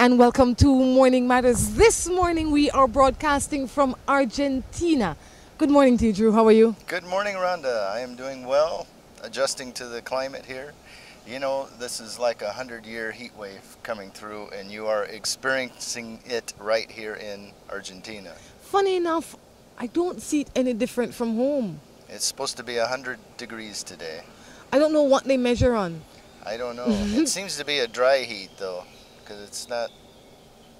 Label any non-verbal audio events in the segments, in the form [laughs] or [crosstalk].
And welcome to Morning Matters. This morning we are broadcasting from Argentina. Good morning to you, Drew. How are you? Good morning, Rhonda. I am doing well, adjusting to the climate here. You know, this is like a hundred year heat wave coming through, and you are experiencing it right here in Argentina. Funny enough, I don't see it any different from home. It's supposed to be a hundred degrees today. I don't know what they measure on. I don't know. it [laughs] seems to be a dry heat though, because it's not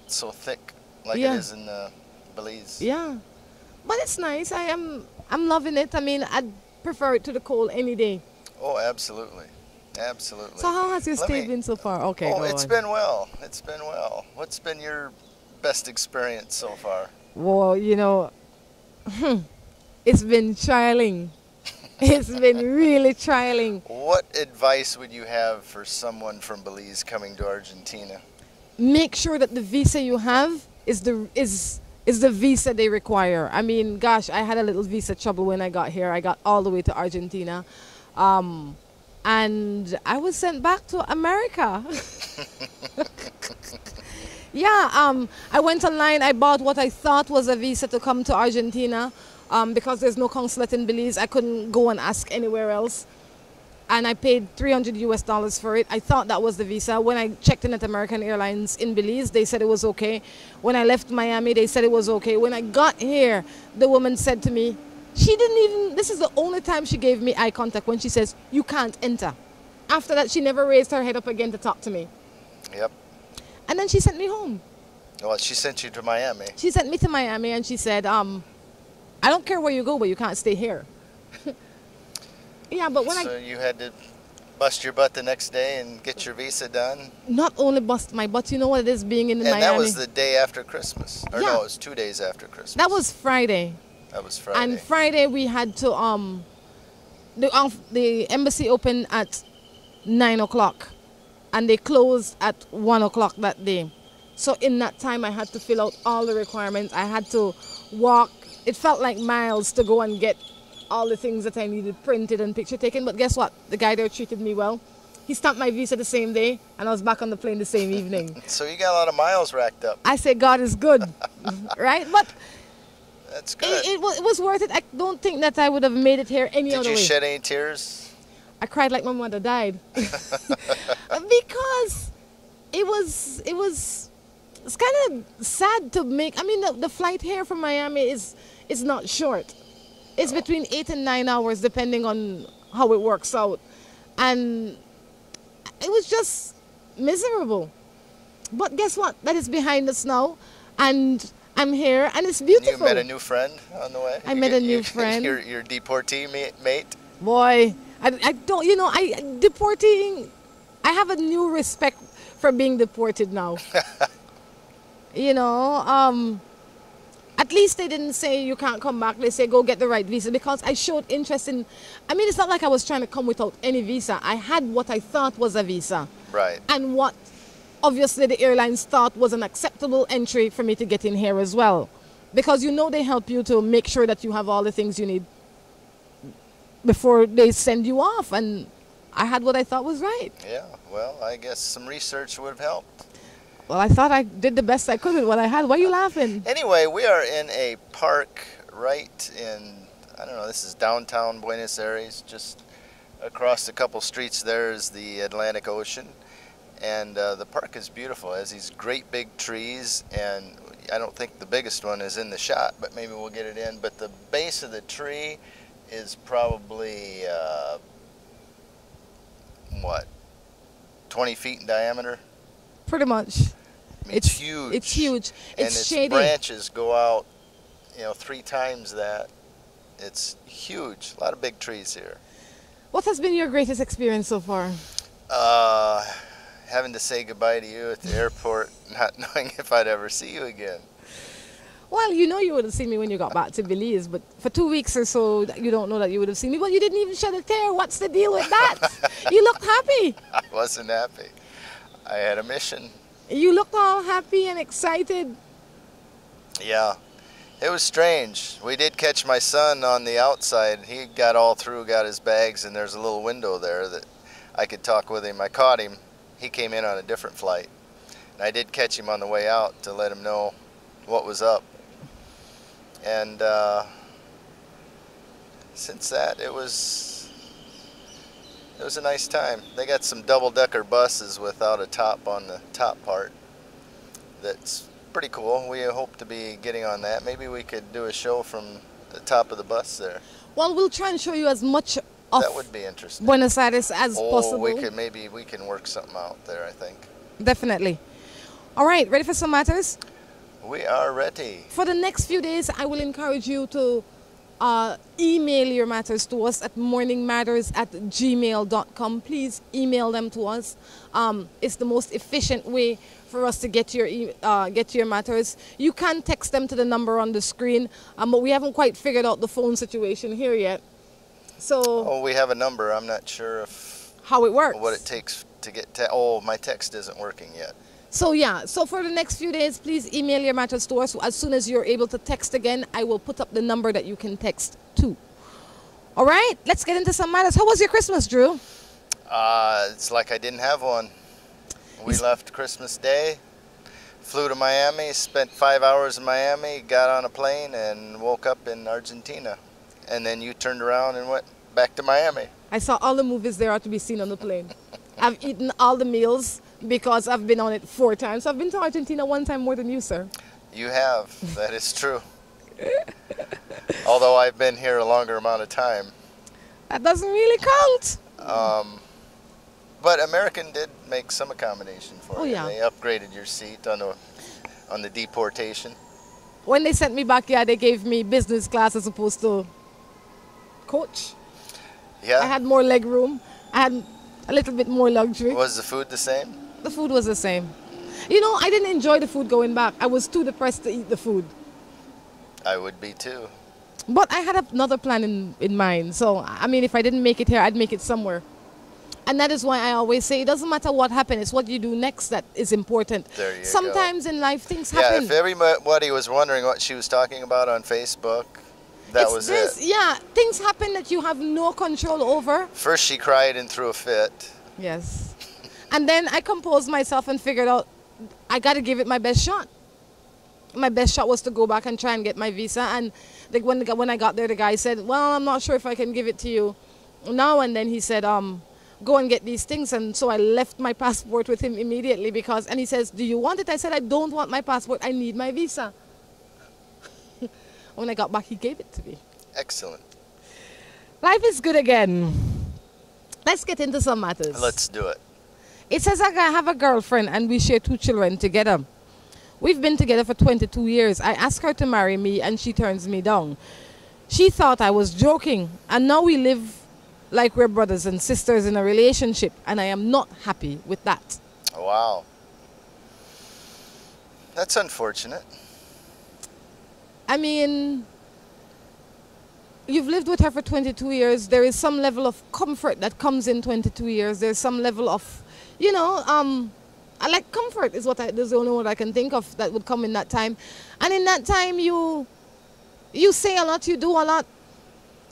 so thick like Yeah. it is in uh, Belize. Yeah. But it's nice. I am I'm loving it. I mean, I'd prefer it to the cold any day. Oh, absolutely, absolutely. So how has your Let stay me- been so far? Okay, oh, it's on. been well. It's been well. What's been your best experience so far? Well, you know, it's been trialing. [laughs] It's been really trialing. What advice would you have for someone from Belize coming to Argentina? Make sure that the visa you have is the is is the visa they require. I mean, gosh, I had a little visa trouble when I got here. I got all the way to Argentina. Um, and I was sent back to America. [laughs] yeah, um, I went online. I bought what I thought was a visa to come to Argentina um, because there's no consulate in Belize. I couldn't go and ask anywhere else. And I paid 300 US dollars for it. I thought that was the visa. When I checked in at American Airlines in Belize, they said it was okay. When I left Miami, they said it was okay. When I got here, the woman said to me, she didn't even, this is the only time she gave me eye contact when she says, you can't enter. After that, she never raised her head up again to talk to me. Yep. And then she sent me home. Well, she sent you to Miami. She sent me to Miami and she said, um, I don't care where you go, but you can't stay here. [laughs] yeah, but when so I you had to bust your butt the next day and get your visa done. not only bust my butt, you know what it is being in and Miami. And that was the day after Christmas. Or Yeah. no, it was two days after Christmas. that was Friday. That was Friday. And Friday we had to um the um, the embassy opened at nine o'clock and they closed at one o'clock that day. So in that time I had to fill out all the requirements. I had to walk it felt like miles to go and get all the things that I needed printed and picture taken. But guess what? The guy there treated me well. He stamped my visa the same day and I was back on the plane the same evening. [laughs] so you got a lot of miles racked up. I say God is good. [laughs] right? But That's good. it, it, was, it was worth it. I don't think that I would have made it here any Did other you way. shed any tears? I cried like my mother died [laughs] because it was it was it's kind of sad to make. I mean, the, the flight here from Miami is is not short. It's between eight and nine hours, depending on how it works out, and it was just miserable. But guess what? That is behind us now, and I'm here, and it's beautiful. You met a new friend on the way? I You met get- a new [laughs] you- friend. Your, your deportee mate? mate? Boy, I, I don't, you know, I deporting, I have a new respect for being deported now. [laughs] you know, um, at least they didn't say you can't come back. They say go get the right visa because I showed interest in, I mean, it's not like I was trying to come without any visa. I had what I thought was a visa Right. and what obviously the airlines thought was an acceptable entry for me to get in here as well. Because you know they help you to make sure that you have all the things you need before they send you off. And I had what I thought was right. Yeah. Well, I guess some research would have helped. Well, I thought I did the best I could with what I had. Why are you laughing? Anyway, we are in a park right in, I don't know, this is downtown Buenos Aires. Just across a couple streets there is the Atlantic Ocean. And uh, the park is beautiful. It has these great big trees. And I don't think the biggest one is in the shot, but maybe we'll get it in. But the base of the tree is probably, uh, what, 20 feet in diameter? Pretty much. It's, It's- huge. it's huge. And It's its shady. branches go out, you know, three times that. It's huge. A lot of big trees here. What has been your greatest experience so far? Uh, having to say goodbye to you at the airport, [laughs] not knowing if I'd ever see you again. Well, you know you would have seen me when you got back to Belize, but for two weeks or so, you don't know that you would have seen me. But you didn't even shed a tear. What's the deal with that? [laughs] you looked happy. I wasn't happy. I had a mission. You looked all happy and excited. Yeah. It was strange. We did catch my son on the outside. He got all through, got his bags, and there's a little window there that I could talk with him. I caught him. He came in on a different flight. And I did catch him on the way out to let him know what was up. And uh, since that, it was it was a nice time. They got some double-decker buses without a top on the top part. That's pretty cool. We hope to be getting on that. Maybe we could do a show from the top of the bus there. Well, we'll try and show you as much of That would be interesting. Buenos Aires as oh, possible. we could maybe we can work something out there. I think Definitely. All right, ready for some matters? we are ready. For the next few days, I will encourage you to uh, email your matters to us at morningmatters at gmail.com. Please email them to us. Um, it's the most efficient way for us to get your uh, get your matters. You can text them to the number on the screen, um, but we haven't quite figured out the phone situation here yet. So Oh, we have a number. I'm not sure if how it works? what it takes to get. Te- oh, my text isn't working yet. So yeah, so for the next few days, please email your matters to us. As soon as you're able to text again, I will put up the number that you can text to. All right, let's get into some matters. How was your Christmas, Drew? Uh, it's like I didn't have one. We left Christmas Day, flew to Miami, spent five hours in Miami, got on a plane, and woke up in Argentina. And then you turned around and went back to Miami. I saw all the movies there are to be seen on the plane. I've eaten all the meals because I've been on it four times. I've been to Argentina one time more than you, sir. You have. That is true. Although I've been here a longer amount of time. That doesn't really count. Um, but American did make some accommodation for Oh, you. yeah. They upgraded your seat on the on the deportation. When they sent me back here, they gave me business class as opposed to coach. Yeah. I had more leg room. I had a little bit more luxury. Was the food the same? The food was the same. You know, I didn't enjoy the food going back. I was too depressed to eat the food. I would be too. But I had another plan in, in mind. So, I mean, if I didn't make it here, I'd make it somewhere. And that is why I always say it doesn't matter what happens, it's what you do next that is important. There you go. Sometimes in life things Yeah, happen. Yeah, if everybody was wondering what she was talking about on Facebook, that It's was this- it. Yeah, things happen that you have no control over. First she cried and threw a fit. Yes. And then I composed myself and figured out I got to give it my best shot. My best shot was to go back and try and get my visa. And like when, the, when I got there, the guy said, Well, I'm not sure if I can give it to you now. And then he said, um, Go and get these things. And so I left my passport with him immediately because, and he says, Do you want it? I said, I don't want my passport. I need my visa. [laughs] when I got back, he gave it to me. Excellent. Life is good again. Let's get into some matters. Let's do it. It says I have a girlfriend and we share two children together. We've been together for 22 years. I asked her to marry me and she turns me down. She thought I was joking and now we live like we're brothers and sisters in a relationship and I am not happy with that. Wow. That's unfortunate. I mean, you've lived with her for 22 years. There is some level of comfort that comes in 22 years. There's some level of, you know, um, I like comfort is what I, is the only word I can think of that would come in that time. And in that time, you, you say a lot, you do a lot,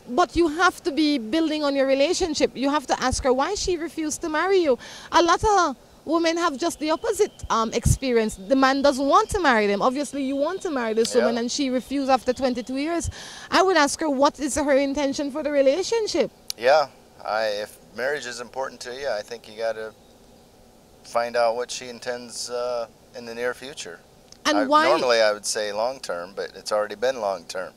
but you have to be building on your relationship. You have to ask her why she refused to marry you. A lot of women have just the opposite um, experience. The man doesn't want to marry them. Obviously, you want to marry this woman, and she refused after 22 years. I would ask her what is her intention for the relationship. Yeah. I if marriage is important to you, I think you got to find out what she intends uh, in the near future. And I- why? Normally I would say long term, but it's already been long term.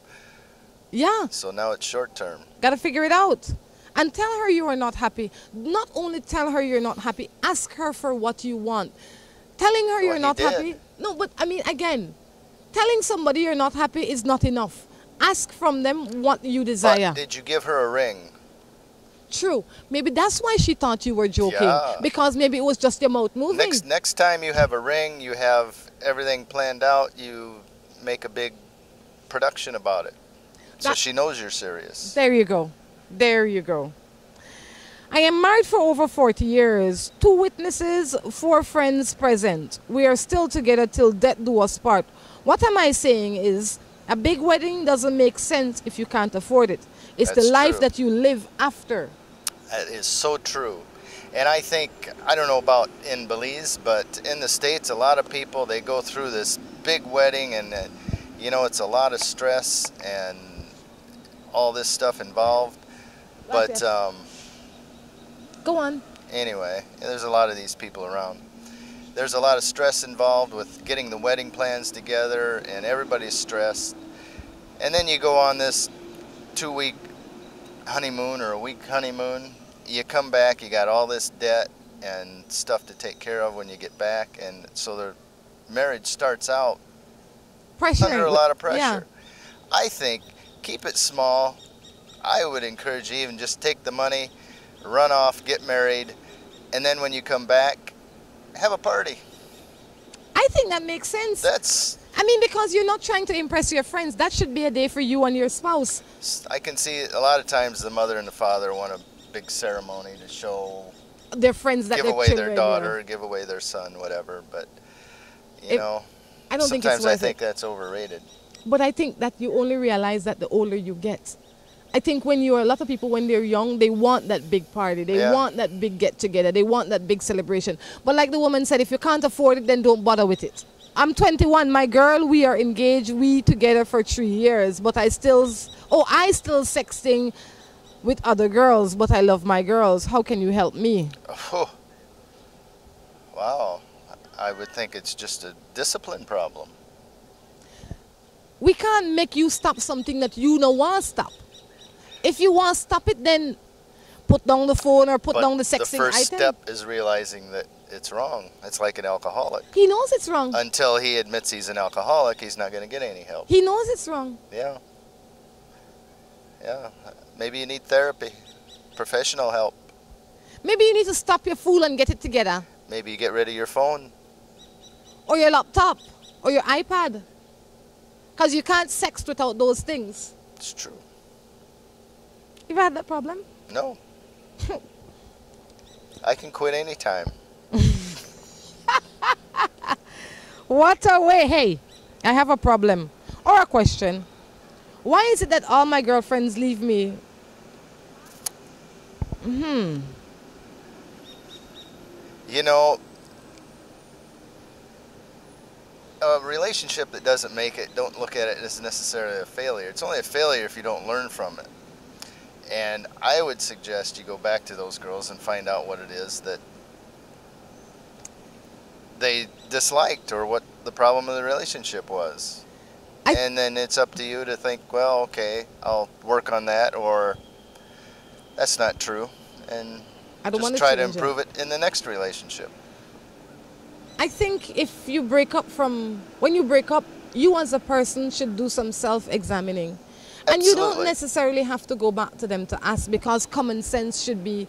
yeah, So now it's short term. got to figure it out. And tell her you are not happy. Not only tell her you're not happy, ask her for what you want. Telling her Well, you're not did. happy. No, but I mean, again, telling somebody you're not happy is not enough. Ask from them what you desire. But did you give her a ring? True. Maybe that's why she thought you were joking. Yeah. Because maybe it was just your mouth moving. Next next time you have a ring, you have everything planned out, you make a big production about it. So That- she knows you're serious. There you go. There you go. I am married for over 40 years. Two witnesses, four friends present. We are still together till death do us part. What am I saying is a big wedding doesn't make sense if you can't afford it. It's the life true. that you live after. That is so true. And I think, I don't know about in Belize, but in the States, a lot of people, they go through this big wedding and, uh, you know, it's a lot of stress and all this stuff involved. But um, Go on. anyway, there's a lot of these people around. There's a lot of stress involved with getting the wedding plans together, and everybody's stressed. And then you go on this two week honeymoon or a week honeymoon. You come back, you got all this debt and stuff to take care of when you get back, and so the marriage starts out Pressure. under a lot of pressure. Yeah. I think keep it small. I would encourage you even just take the money, run off, get married, and then when you come back, have a party. I think that makes sense. That's I mean, because you're not trying to impress your friends. That should be a day for you and your spouse. I can see a lot of times the mother and the father want a big ceremony to show, Their friends that give their away their were. daughter, give away their son, whatever. But you If- know, I don't think it's sometimes I think it. that's overrated. But I think that you only realize that the older you get. I think when you're a lot of people when they're young, they want that big party. They Yeah. want that big get together. They want that big celebration. But like the woman said, if you can't afford it, then don't bother with it. I'm 21. My girl, we are engaged. We together for three years. But I still, oh, I still sexting with other girls. But I love my girls. How can you help me? Oh, wow. I would think it's just a discipline problem. we can't make you stop something that you don't want to stop. If you want to stop it, then put down the phone or put but down the sexing item. the first item. step is realizing that it's wrong. It's like an alcoholic. He knows it's wrong. Until he admits he's an alcoholic, he's not going to get any help. he knows it's wrong. Yeah. Yeah. Maybe you need therapy, professional help. Maybe you need to stop your fool and get it together. Maybe you get rid of your phone. Or your laptop. Or your iPad. Because you can't sext without those things. It's true. You ever had that problem? No. [laughs] I can quit anytime. [laughs] What a way. Hey, I have a problem. Or a question. Why is it that all my girlfriends leave me? Hmm. You know, a relationship that doesn't make it, don't look at it as necessarily a failure. It's only a failure if you don't learn from it. And I would suggest you go back to those girls and find out what it is that they disliked or what the problem of the relationship was. I- and then it's up to you to think, well, okay, I'll work on that, or that's not true. And I don't want just to try to change it. improve it in the next relationship. I think if you break up from when you break up, you as a person should do some self-examining. And you don't necessarily have to go back to them to ask because common sense should be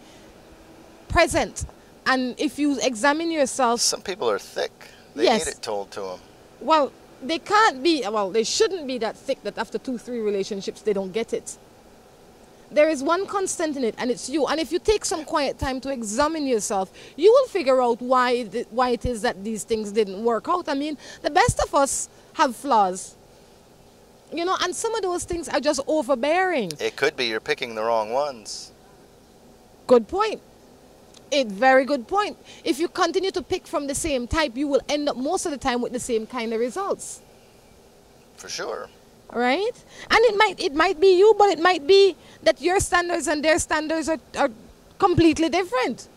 present. And if you examine yourself, Some people are thick. They Yes. need it told to them. well, they can't be, well, they shouldn't be that thick that after two, three relationships they don't get it. There is one constant in it, and it's you. And if you take some quiet time to examine yourself, you will figure out why it, why it is that these things didn't work out. I mean, the best of us have flaws, you know, and some of those things are just overbearing. It could be you're picking the wrong ones. Good point. It very good point. If you continue to pick from the same type, you will end up most of the time with the same kind of results. For sure. Right? And it might it might be you, but it might be that your standards and their standards are, are completely different.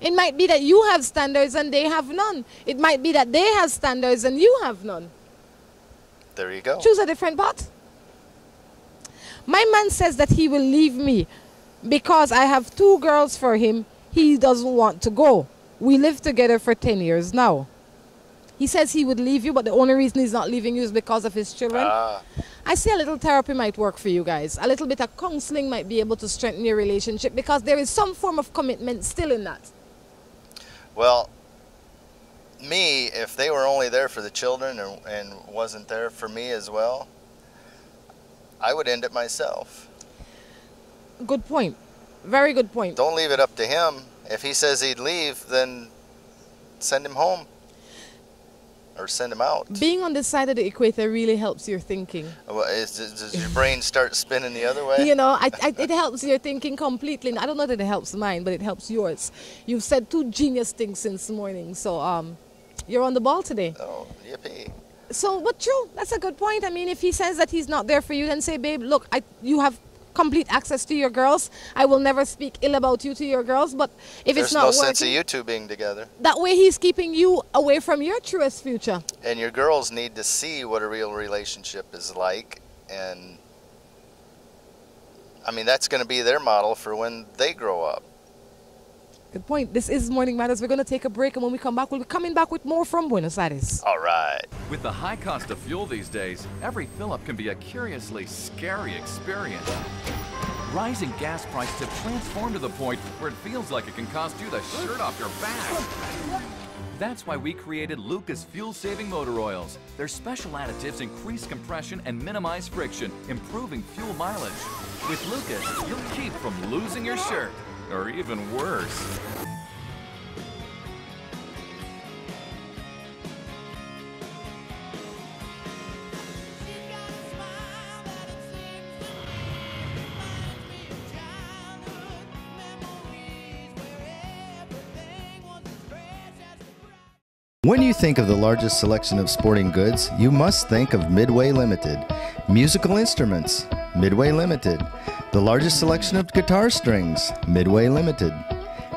It might be that you have standards and they have none. It might be that they have standards and you have none. There you go. Choose a different path. My man says that he will leave me because I have two girls for him. He doesn't want to go. We live together for 10 years now. He says he would leave you, but the only reason he's not leaving you is because of his children. Ah, I see a little therapy might work for you guys. A little bit of counseling might be able to strengthen your relationship because there is some form of commitment still in that. well, me, if they were only there for the children and, and wasn't there for me as well, I would end it myself. Good point. Very good point. Don't leave it up to him. If he says he'd leave, then send him home. Or send them out. Being on this side of the equator really helps your thinking. Well, is, does your brain start spinning the other way? You know, I, I, it helps your thinking completely. I don't know that it helps mine, but it helps yours. You've said two genius things since morning, so um, you're on the ball today. Oh, yippee. So, but true, that's a good point. I mean, if he says that he's not there for you, then say, babe, look, I, you have complete access to your girls. I will never speak ill about you to your girls. But if There's it's not no working, sense of you two being together. that way he's keeping you away from your truest future. And your girls need to see what a real relationship is like. And I mean, that's going to be their model for when they grow up. Good point. This is Morning Matters. We're going to take a break, and when we come back, we'll be coming back with more from Buenos Aires. All right. With the high cost of fuel these days, every fill up can be a curiously scary experience. Rising gas prices have transformed to the point where it feels like it can cost you the shirt off your back. That's why we created Lucas fuel saving motor oils. Their special additives increase compression and minimize friction, improving fuel mileage. With Lucas, you'll keep from losing your shirt, or even worse. When you think of the largest selection of sporting goods, you must think of Midway Limited. Musical instruments, Midway Limited. The largest selection of guitar strings, Midway Limited.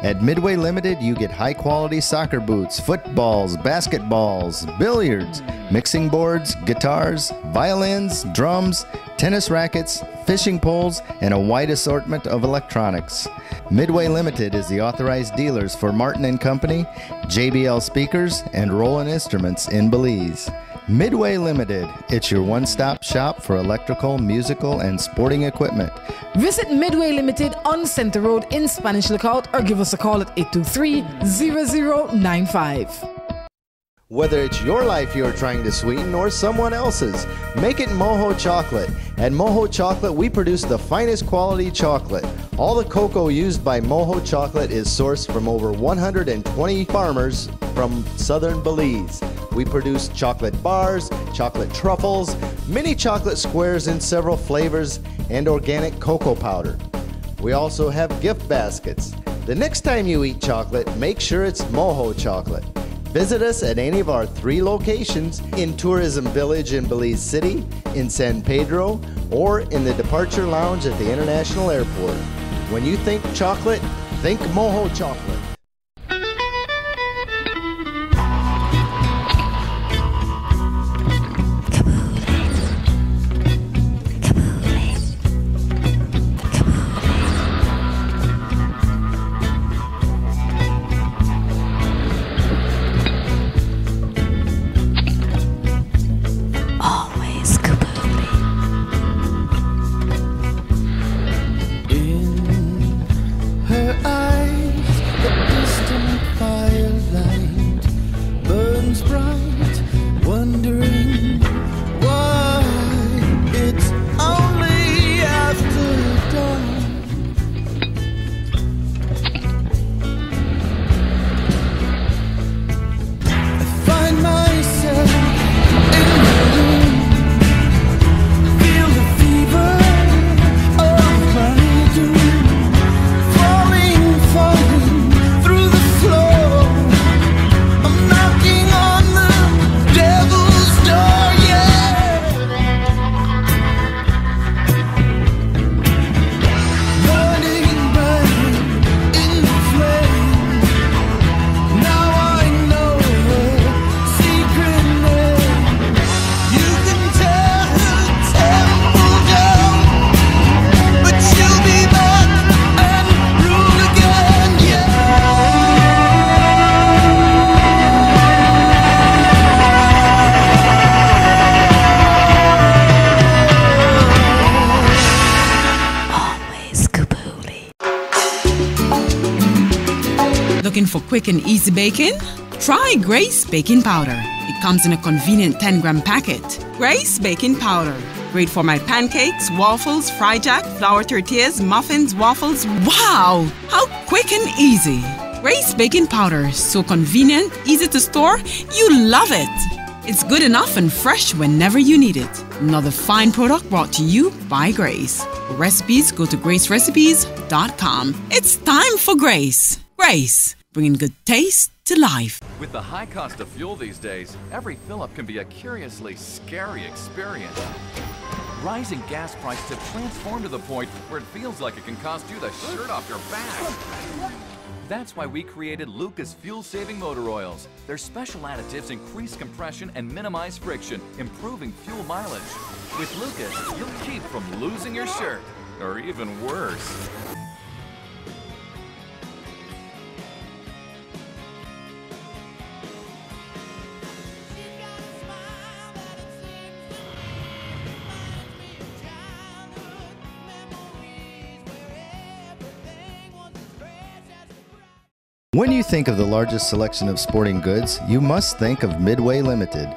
At Midway Limited, you get high quality soccer boots, footballs, basketballs, billiards, mixing boards, guitars, violins, drums, tennis rackets, fishing poles, and a wide assortment of electronics. Midway Limited is the authorized dealers for Martin and Company, JBL Speakers, and Roland Instruments in Belize. Midway Limited, it's your one-stop shop for electrical, musical, and sporting equipment. Visit Midway Limited on Center Road in Spanish Lookout or give us a call at 823-0095. Whether it's your life you're trying to sweeten or someone else's, make it Moho Chocolate. At Moho Chocolate, we produce the finest quality chocolate. All the cocoa used by Moho Chocolate is sourced from over 120 farmers from southern Belize. We produce chocolate bars, chocolate truffles, mini chocolate squares in several flavors, and organic cocoa powder. We also have gift baskets. The next time you eat chocolate, make sure it's Moho chocolate. Visit us at any of our three locations in Tourism Village in Belize City, in San Pedro, or in the Departure Lounge at the International Airport. When you think chocolate, think Moho chocolate. Baking? Try Grace Baking Powder. It comes in a convenient 10 gram packet. Grace Baking Powder. Great for my pancakes, waffles, fry jack, flour tortillas, muffins, waffles. Wow! How quick and easy! Grace Baking Powder. So convenient, easy to store. You love it! It's good enough and fresh whenever you need it. Another fine product brought to you by Grace. For recipes, go to gracerecipes.com. It's time for Grace. Grace, bringing good taste to life. With the high cost of fuel these days, every fill up can be a curiously scary experience. Rising gas prices have transformed to the point where it feels like it can cost you the shirt off your back. That's why we created Lucas fuel saving motor oils. Their special additives increase compression and minimize friction, improving fuel mileage. With Lucas, you'll keep from losing your shirt, or even worse. When you think of the largest selection of sporting goods, you must think of Midway Limited.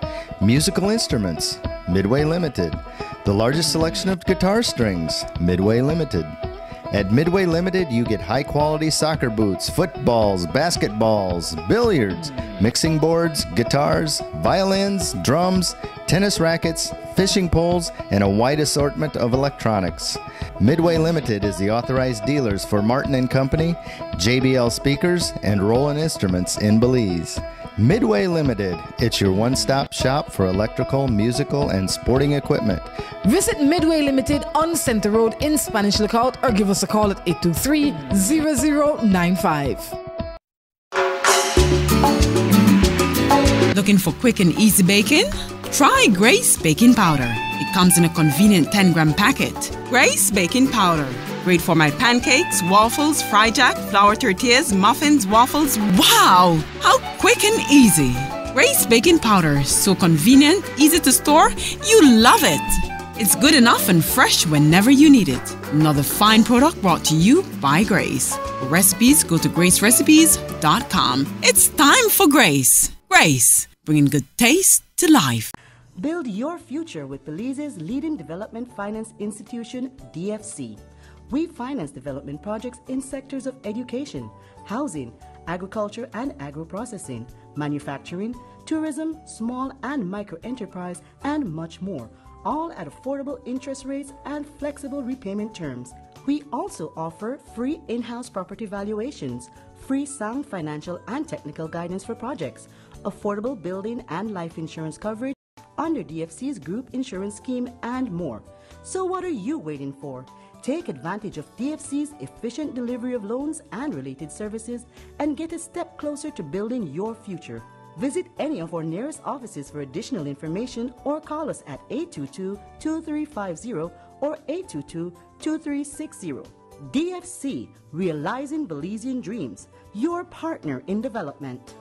Musical instruments, Midway Limited. The largest selection of guitar strings, Midway Limited. At Midway Limited, you get high quality soccer boots, footballs, basketballs, billiards, mixing boards, guitars, violins, drums, tennis rackets, fishing poles, and a wide assortment of electronics. Midway Limited is the authorized dealers for Martin and Company, JBL Speakers, and Roland Instruments in Belize. Midway Limited, it's your one-stop shop for electrical, musical, and sporting equipment. Visit Midway Limited on Center Road in Spanish Lookout or give us a call at 823 0095. Looking for quick and easy baking? Try Grace Baking Powder. It comes in a convenient 10 gram packet. Grace Baking Powder. Great for my pancakes, waffles, fry jack, flour tortillas, muffins, waffles. Wow! How quick and easy! Grace Baking Powder. So convenient, easy to store. You love it! It's good enough and fresh whenever you need it. Another fine product brought to you by Grace. Recipes, go to gracerecipes.com. It's time for Grace. Grace, bringing good taste to life. Build your future with Belize's leading development finance institution, DFC. We finance development projects in sectors of education, housing, agriculture and agro-processing, manufacturing, tourism, small and micro enterprise, and much more, all at affordable interest rates and flexible repayment terms. We also offer free in house property valuations, free sound financial and technical guidance for projects, affordable building and life insurance coverage under DFC's group insurance scheme, and more. So, what are you waiting for? Take advantage of DFC's efficient delivery of loans and related services and get a step closer to building your future. Visit any of our nearest offices for additional information or call us at 822 2350 or 822 2360. DFC, Realizing Belizean Dreams, your partner in development.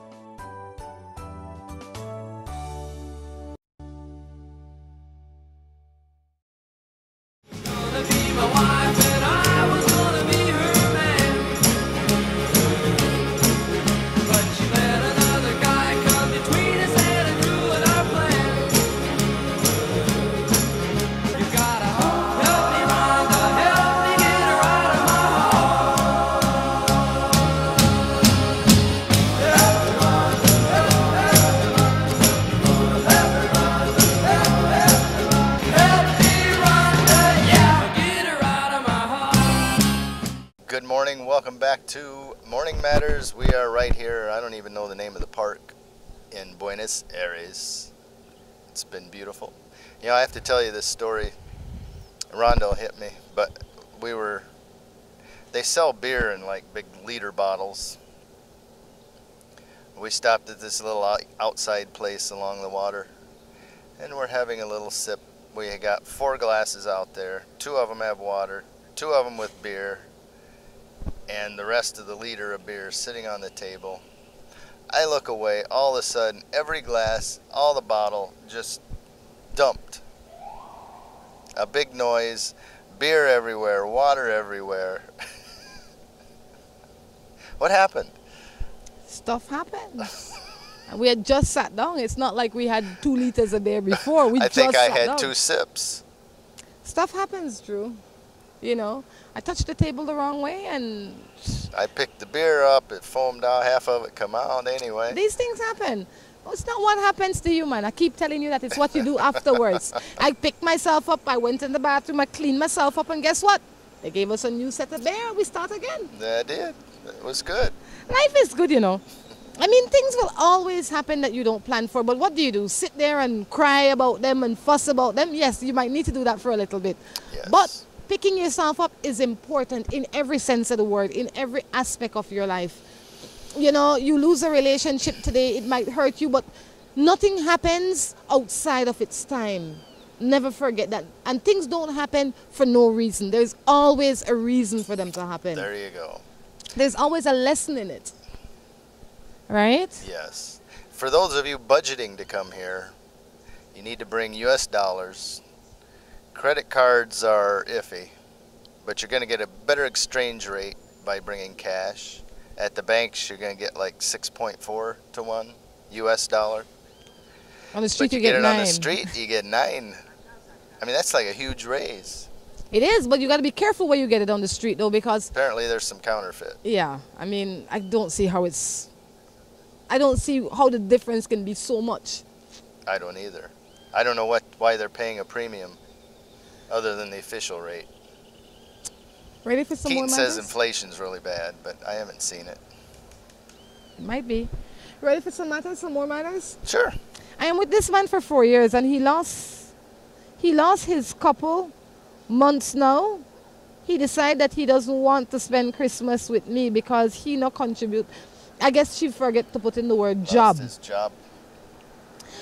Buenos Aires. It's been beautiful. You know, I have to tell you this story. Rhonda hit me, but we were. They sell beer in like big liter bottles. We stopped at this little outside place along the water, and we're having a little sip. We got four glasses out there. Two of them have water. Two of them with beer and the rest of the liter of beer sitting on the table. I look away, all of a sudden, every glass, all the bottle just dumped. A big noise, beer everywhere, water everywhere. [laughs] what happened? Stuff happens. And we had just sat down. It's not like we had two liters a day before. We [laughs] I just think I had down. two sips. Stuff happens, Drew. You know, I touched the table the wrong way, and I picked the beer up. It foamed out. Half of it come out anyway. these things happen. It's not what happens to you, man. I keep telling you that it's what you do afterwards. [laughs] I picked myself up. I went in the bathroom. I cleaned myself up, and guess what? They gave us a new set of beer. We start again. I did. It was good. Life is good, you know. I mean, things will always happen that you don't plan for, but what do you do? Sit there and cry about them and fuss about them? Yes, you might need to do that for a little bit. Yes. But picking yourself up is important in every sense of the word, in every aspect of your life. You know, you lose a relationship today, it might hurt you, but nothing happens outside of its time. Never forget that. And things don't happen for no reason. There's always a reason for them to happen. There you go. There's always a lesson in it. Right? Yes. For those of you budgeting to come here, you need to bring U.S. dollars. Credit cards are iffy, but you're going to get a better exchange rate by bringing cash. At the banks, you're going to get like 6.4 to 1 U.S. dollar. On the street but you, you, get, get, it nine. on the street, you get 9. I mean, that's like a huge raise. It is, but you got to be careful where you get it on the street though, because Apparently, there's some counterfeit. yeah, I mean, I don't see how it's. I don't see how the difference can be so much. I don't either. I don't know what why they're paying a premium other than the official rate. Ready for some Keaton says inflation's really bad, but I haven't seen it. It might be. Ready for some matters? Some more matters? Sure. I am with this man for four years, and he lost. He lost his couple months now. He decided that he doesn't want to spend Christmas with me because he not contribute. I guess she forget to put in the word Lost job. his job.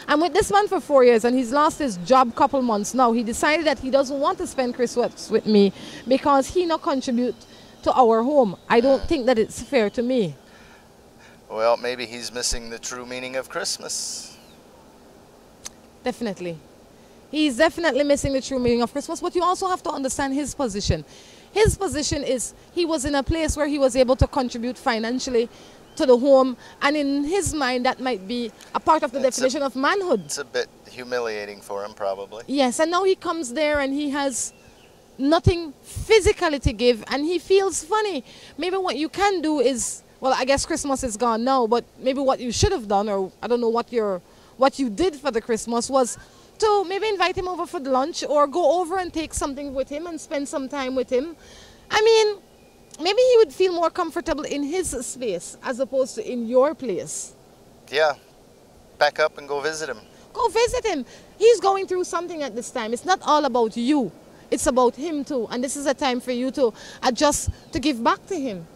I'm with this man for four years and he's lost his job couple months now. He decided that he doesn't want to spend Christmas with me because he not contribute to our home. I don't think that it's fair to me. Well, maybe he's missing the true meaning of Christmas. Definitely. He's definitely missing the true meaning of Christmas, but you also have to understand his position. His position is he was in a place where he was able to contribute financially to the home, and in his mind, that might be a part of the a- definition of manhood. It's a bit humiliating for him, probably. Yes, and now he comes there and he has nothing physically to give and he feels funny. Maybe what you can do is well, I guess Christmas is gone now, but maybe what you should have done or I don't know what your what you did for the Christmas was to maybe invite him over for lunch or go over and take something with him and spend some time with him. I mean, maybe he would feel more comfortable in his space as opposed to in your place. Yeah. Back up and go visit him. Go visit him. He's going through something at this time. It's not all about you. It's about him too. And this is a time for you to adjust to give back to him.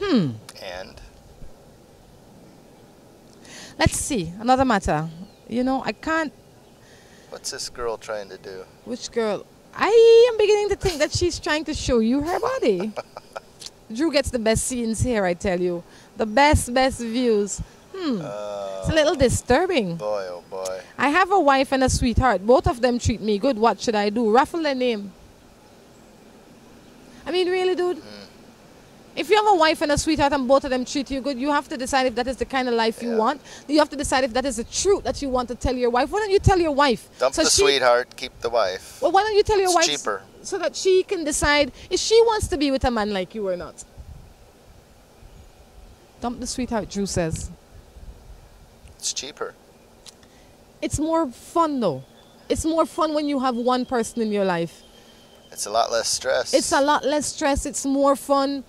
Hmm. And Let's see. Another matter. You know, I can't what's this girl trying to do? which girl I am beginning to think that she's trying to show you her body. [laughs] Drew gets the best scenes here, I tell you. The best, best views. Hmm. It's a little disturbing. Boy, oh boy. I have a wife and a sweetheart. Both of them treat me good. What should I do? Raffle their name. I mean, really, dude? If you have a wife and a sweetheart and both of them treat you good, you have to decide if that is the kind of life you Yeah. want. You have to decide if that is the truth that you want to tell your wife. Why don't you tell your wife? Dump So the she- sweetheart, keep the wife. Well, why don't you tell your It's wife cheaper. so that she can decide if she wants to be with a man like you or not? Dump the sweetheart, Drew says. It's cheaper. It's more fun though. It's more fun when you have one person in your life. It's a lot less stress. It's a lot less stress. It's more fun.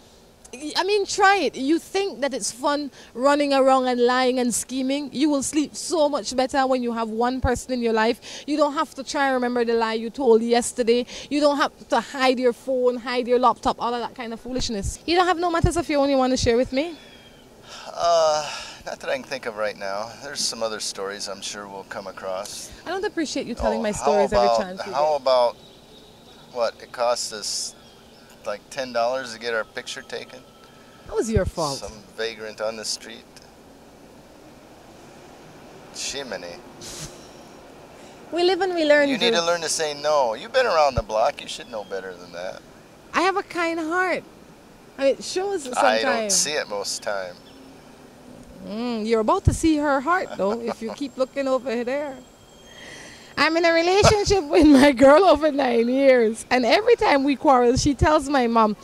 I mean, try it. You think that it's fun running around and lying and scheming. You will sleep so much better when you have one person in your life. You don't have to try and remember the lie you told yesterday. You don't have to hide your phone, hide your laptop, all of that kind of foolishness. You don't have no matters if you only want to share with me. Uh, not that I can think of right now. There's some other stories I'm sure we'll come across. I don't appreciate you telling Oh, my stories every about- chance you How about what? It costs us like ten dollars to get our picture taken. That was your fault. Some vagrant on the street. Chimney. We live and we learn. You need to learn to say no. You've been around the block. You should know better than that. I have a kind heart. It shows sometimes. I don't see it most time. Mm, you're about to see her heart though if you [laughs] keep looking over there. I'm in a relationship [laughs] with my girl over nine years, and every time we quarrel, she tells my mom,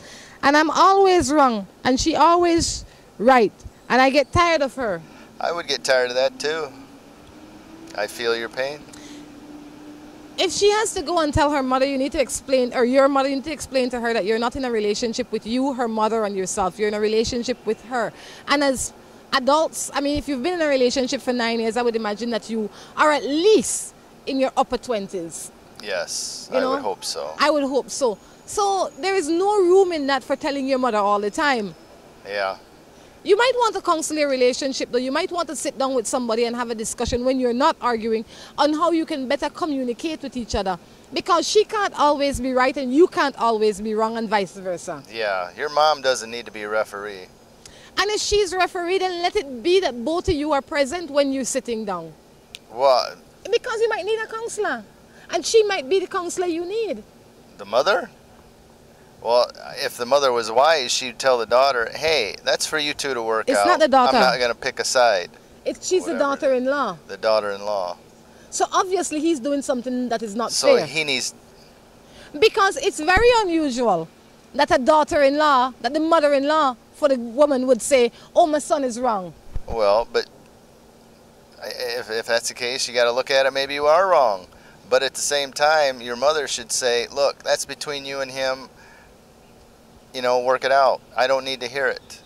and I'm always wrong, and she always right, and I get tired of her. I would get tired of that too. I feel your pain. If she has to go and tell her mother, you need to explain, or your mother, you need to explain to her that you're not in a relationship with you, her mother, and yourself. You're in a relationship with her. And as adults, I mean, if you've been in a relationship for nine years, I would imagine that you are at least in your upper 20s. Yes, You I know? would hope so. I would hope so. So there is no room in that for telling your mother all the time. Yeah. You might want to counsel your relationship, though. You might want to sit down with somebody and have a discussion when you're not arguing on how you can better communicate with each other. Because she can't always be right and you can't always be wrong, and vice versa. Yeah. Your mom doesn't need to be a referee. And if she's referee, then let it be that both of you are present when you're sitting down. What? Because you might need a counselor. And she might be the counselor you need. The mother? Well, if the mother was wise, she'd tell the daughter, "Hey, that's for you two to work It's out. not the daughter. I'm not going to pick a side." If she's the daughter in law. The daughter-in-law. So obviously he's doing something that is not So fair. he needs. Because it's very unusual that a daughter in law, that the mother in law for the woman would say, Oh, my son is wrong. Well, but if, if that's the case, you got to look at it. Maybe you are wrong, but at the same time, your mother should say, "Look, that's between you and him. You know, work it out. I don't need to hear it."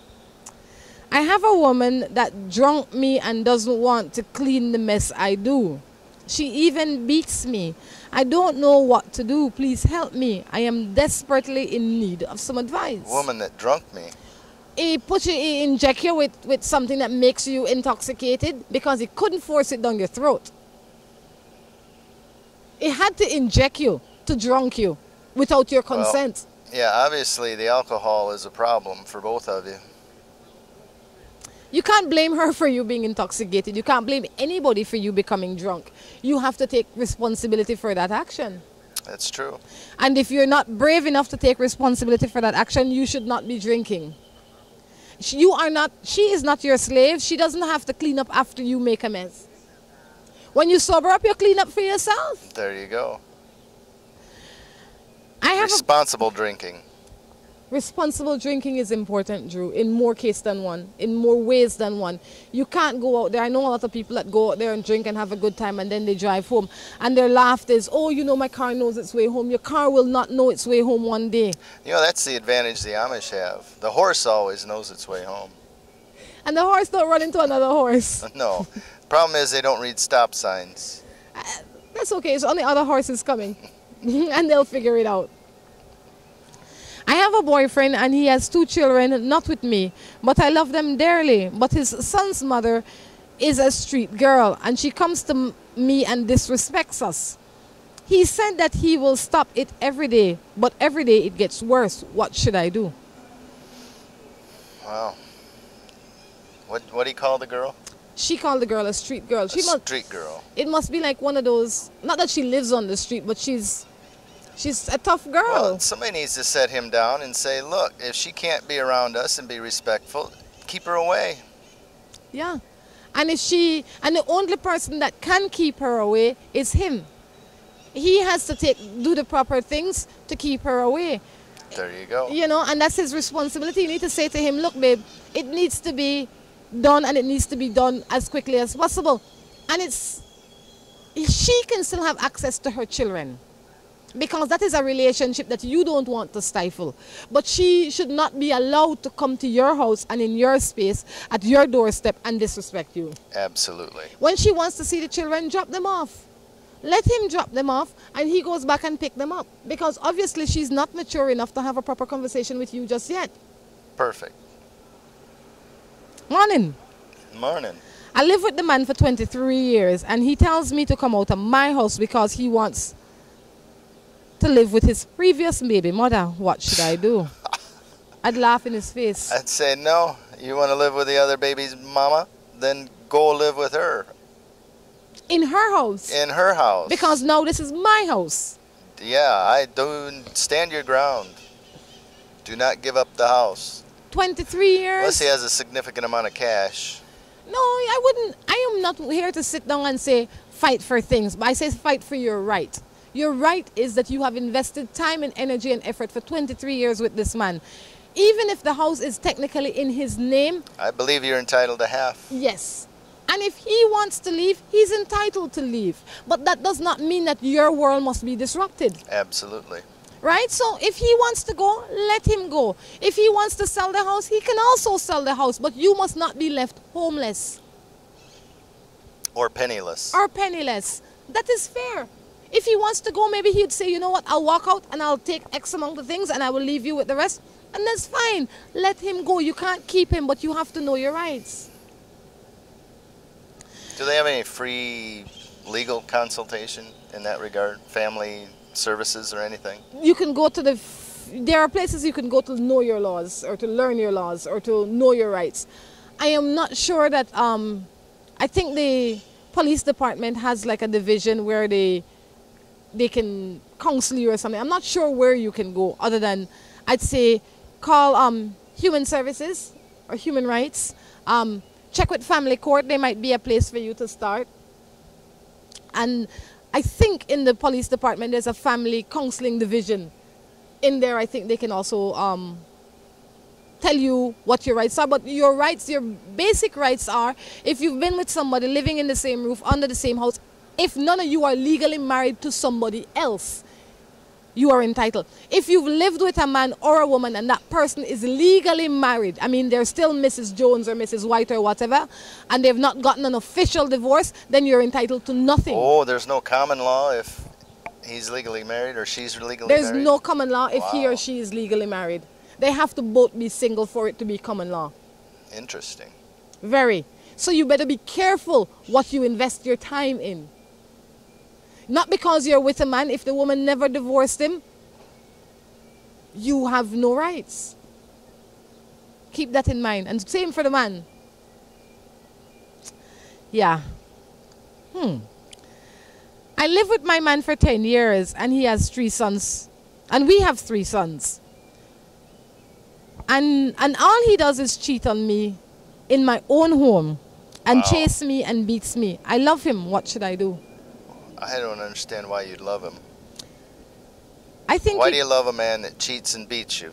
I have a woman that drunk me and doesn't want to clean the mess I do. She even beats me. I don't know what to do. Please help me. I am desperately in need of some advice. Woman that drunk me. He put you, he inject you with, with something that makes you intoxicated because he couldn't force it down your throat. He had to inject you to drunk you without your Well, consent. Yeah, obviously the alcohol is a problem for both of you. You can't blame her for you being intoxicated. You can't blame anybody for you becoming drunk. You have to take responsibility for that action. That's true. And if you're not brave enough to take responsibility for that action, you should not be drinking. Sh- You are not, she is not your slave. She doesn't have to clean up after you make a mess. When you sober up, you clean up for yourself. There you go. I have a, Responsible drinking. Responsible drinking is important, Drew, in more cases than one, in more ways than one. You can't go out there. I know a lot of people that go out there and drink and have a good time and then they drive home. And their laugh is, oh, you know, my car knows its way home. Your car will not know its way home one day. You know, that's the advantage the Amish have. The horse always knows its way home. And the horse don't run into another horse. [laughs] No. Problem is they don't read stop signs. Uh, that's okay. It's only other horses coming, [laughs] and they'll figure it out. I have a boyfriend and he has two children, not with me, but I love them dearly. But his son's mother is a street girl and she comes to me and disrespects us. He said that he will stop it every day, but every day it gets worse. What should I do? Wow. What what do you call the girl? She called the girl a street girl. She a must, street girl. it must be like one of those, not that she lives on the street, but she's she's a tough girl. Well, somebody needs to set him down and say, look, if she can't be around us and be respectful, keep her away. Yeah. And if she and the only person that can keep her away is him. He has to take do the proper things to keep her away. There you go. You know, and that's his responsibility. You need to say to him, look, babe, it needs to be done and it needs to be done as quickly as possible. And it's she can still have access to her children. Because that is a relationship that you don't want to stifle. But she should not be allowed to come to your house and in your space at your doorstep and disrespect you. Absolutely. When she wants to see the children, drop them off. Let him drop them off and he goes back and pick them up. Because obviously she's not mature enough to have a proper conversation with you just yet. Perfect. Morning. Morning. I live with the man for 23 years and he tells me to come out of my house because he wants to live with his previous baby mother. What should I do? [laughs] I'd laugh in his face. I'd say, no, you want to live with the other baby's mama? Then go live with her In her house. in her house. Because now this is my house. Yeah, I do stand your ground. Do not give up the house. 23 years. Unless he has a significant amount of cash. No, I wouldn't. I am not here to sit down and say, fight for things, but I say fight for your right. Your right is that you have invested time and energy and effort for 23 years with this man. Even if the house is technically in his name, I believe you're entitled to half. yes. And if he wants to leave, he's entitled to leave. But that does not mean that your world must be disrupted. Absolutely. Right? So if he wants to go, let him go. If he wants to sell the house, he can also sell the house, but you must not be left homeless Or penniless. or penniless. That is fair. If he wants to go, maybe he'd say, you know what, I'll walk out and I'll take X among the things and I will leave you with the rest. And that's fine. Let him go. You can't keep him, but you have to know your rights. Do they have any free legal consultation in that regard? Family services or anything? you can go to the f- there are places you can go to know your laws or to learn your laws or to know your rights i am not sure that um i think the police department has like a division where they they can counsel you or something i'm not sure where you can go other than i'd say call um human services or human rights um check with family court They might be a place for you to start and I think in the police department there's a family counseling division. In there, I think they can also um, tell you what your rights are. But your rights, your basic rights are if you've been with somebody living in the same roof, under the same house, if none of you are legally married to somebody else, you are entitled. If you've lived with a man or a woman and that person is legally married, I mean, they're still Mrs. Jones or Mrs. White or whatever, and they've not gotten an official divorce, then you're entitled to nothing. Oh, there's no common law if he's legally married or she's legally There's married? There's no common law if he or she is legally married. They have to both be single for it to be common law. Interesting. Very. So you better be careful what you invest your time in. Not because you're with a man, if the woman never divorced him, you have no rights. Keep that in mind. And same for the man. Yeah. Hmm. I live with my man for 10 years and he has three sons. And we have three sons. And and all he does is cheat on me in my own home and Wow. chase me and beats me. I love him. What should I do? I don't understand why you'd love him. I think Why you- do you love a man that cheats and beats you?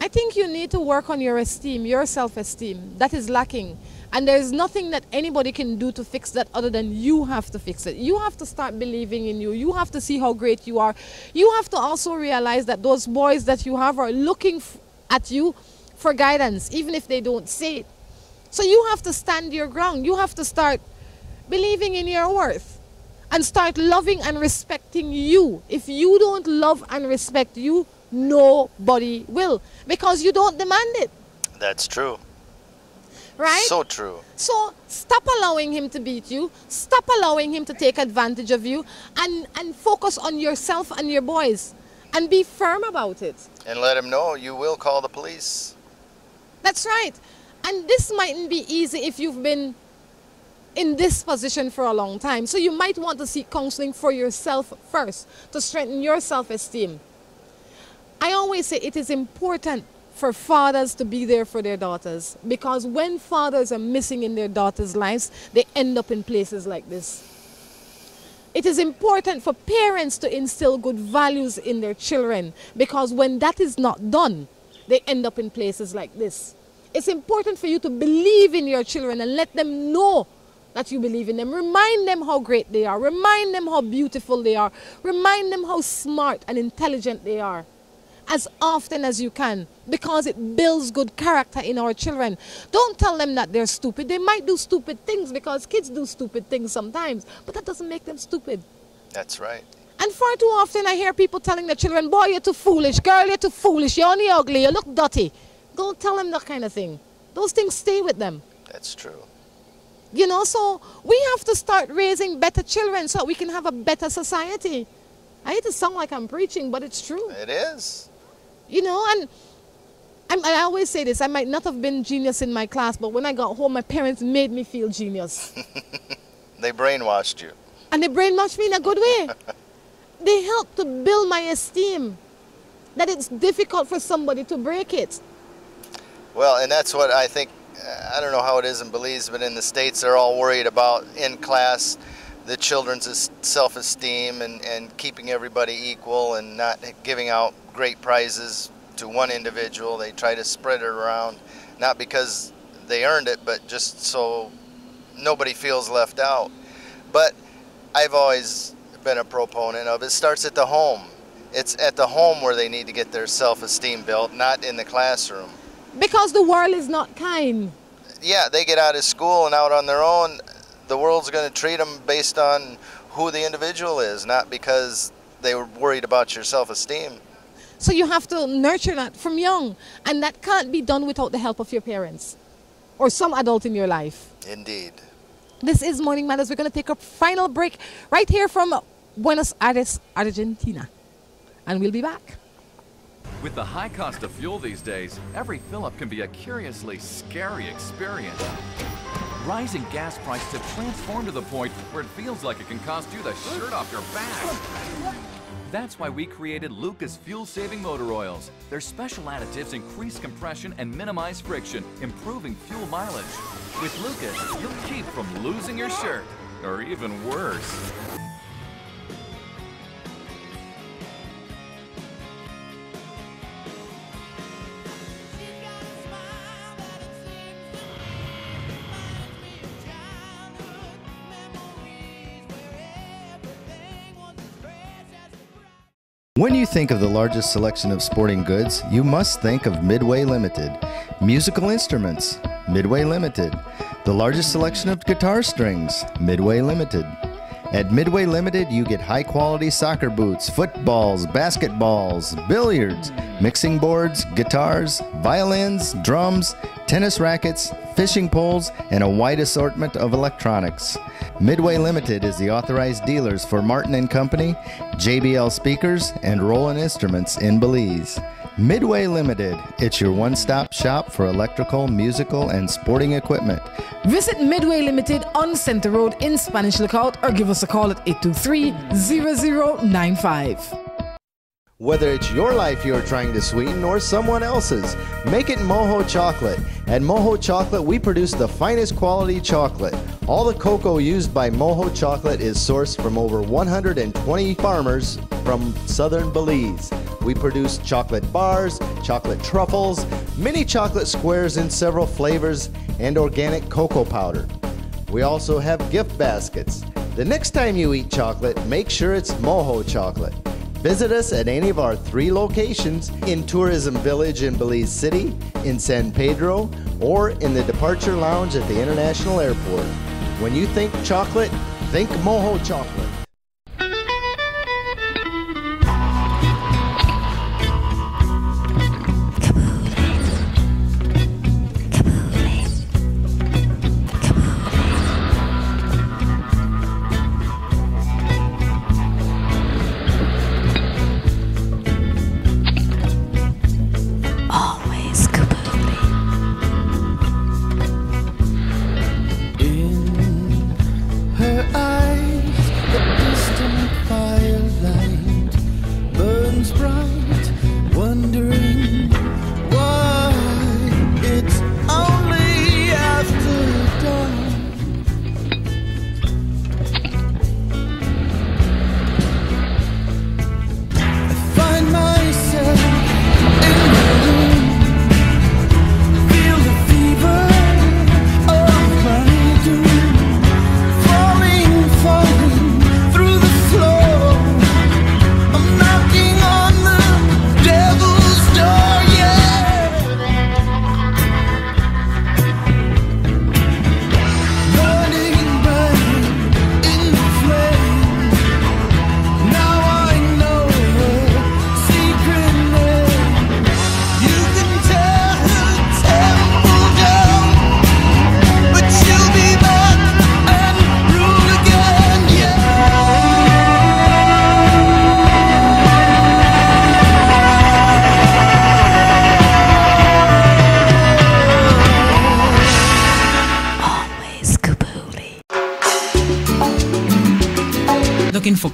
I think you need to work on your esteem, your self esteem. That is lacking. And there's nothing that anybody can do to fix that other than you have to fix it. You have to start believing in you. You have to see how great you are. You have to also realize that those boys that you have are looking f- at you for guidance, even if they don't say it. So you have to stand your ground. You have to start believing in your worth and start loving and respecting you. If you don't love and respect you, nobody will because you don't demand it, That's true. right? So true. So stop allowing him to beat you. Stop allowing him to take advantage of you and, and focus on yourself and your boys and be firm about it. And let him know you will call the police. That's right. And this mightn't be easy if you've been in this position for a long time. So you might want to seek counseling for yourself first to strengthen your self esteem. I always say it is important for fathers to be there for their daughters because when fathers are missing in their daughters' lives, they end up in places like this. It is important for parents to instill good values in their children because when that is not done, they end up in places like this. It's important for you to believe in your children and let them know that you believe in them. Remind them how great they are. Remind them how beautiful they are. Remind them how smart and intelligent they are as often as you can because it builds good character in our children. Don't tell them that they're stupid. They might do stupid things because kids do stupid things sometimes, but that doesn't make them stupid. That's right. And far too often I hear people telling their children, boy, you're too foolish, girl, you're too foolish, you're only ugly, you look dirty. Don't tell them that kind of thing. Those things stay with them. That's true. You know, so we have to start raising better children so we can have a better society. I hate to sound like I'm preaching, but it's true. It is. You know, and I'm, I always say this I might not have been genius in my class, but when I got home, my parents made me feel genius. [laughs] They brainwashed you. and they brainwashed me in a good way. [laughs] they helped to build my esteem that it's difficult for somebody to break it. Well, and that's what I think. I don't know how it is in Belize, but in the States, they're all worried about in class the children's self-esteem and, and keeping everybody equal and not giving out great prizes to one individual. They try to spread it around, not because they earned it, but just so nobody feels left out. But I've always been a proponent of it starts at the home. It's at the home where they need to get their self-esteem built, not in the classroom. Because the world is not kind. Yeah, they get out of school and out on their own. The world's going to treat them based on who the individual is, not because they were worried about your self-esteem. So you have to nurture that from young. And that can't be done without the help of your parents or some adult in your life. Indeed. This is Morning Matters. We're going to take a final break right here from Buenos Aires, Argentina. And we'll be back. With the high cost of fuel these days, every fill up can be a curiously scary experience. Rising gas prices have transformed to the point where it feels like it can cost you the shirt off your back. That's why we created Lucas fuel saving motor oils. Their special additives increase compression and minimize friction, improving fuel mileage. With Lucas, you'll keep from losing your shirt, or even worse. When you think of the largest selection of sporting goods, you must think of Midway Limited. Musical instruments, Midway Limited. The largest selection of guitar strings, Midway Limited. At Midway Limited, you get high quality soccer boots, footballs, basketballs, billiards, mixing boards, guitars, violins, drums, tennis rackets, fishing poles, and a wide assortment of electronics. Midway Limited is the authorized dealers for Martin Company, JBL Speakers, and Roland Instruments in Belize. Midway Limited, it's your one-stop shop for electrical, musical, and sporting equipment. Visit Midway Limited on Center Road in Spanish Lookout or give us a call at 823-0095. Whether it's your life you're trying to sweeten or someone else's, make it Moho Chocolate. At Moho Chocolate, we produce the finest quality chocolate. All the cocoa used by Moho Chocolate is sourced from over 120 farmers from southern Belize. We produce chocolate bars, chocolate truffles, mini chocolate squares in several flavors, and organic cocoa powder. We also have gift baskets. The next time you eat chocolate, make sure it's Moho chocolate. Visit us at any of our three locations in Tourism Village in Belize City, in San Pedro, or in the Departure Lounge at the International Airport. When you think chocolate, think Moho chocolate.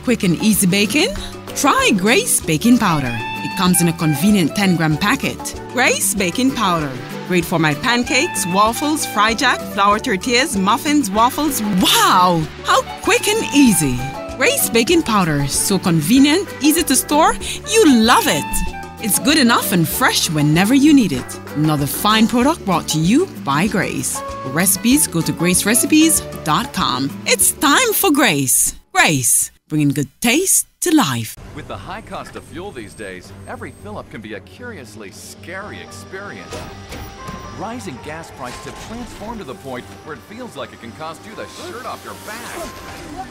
Quick and easy baking? Try Grace Baking Powder. It comes in a convenient 10 gram packet. Grace Baking Powder. Great for my pancakes, waffles, fry jack, flour tortillas, muffins, waffles. Wow! How quick and easy! Grace baking powder, so convenient, easy to store. You love it! It's good enough and fresh whenever you need it. Another fine product brought to you by Grace. Recipes, go to gracerecipes.com. It's time for Grace. Grace, bringing good taste to life. With the high cost of fuel these days, every fill up can be a curiously scary experience. Rising gas prices have transformed to the point where it feels like it can cost you the shirt off your back.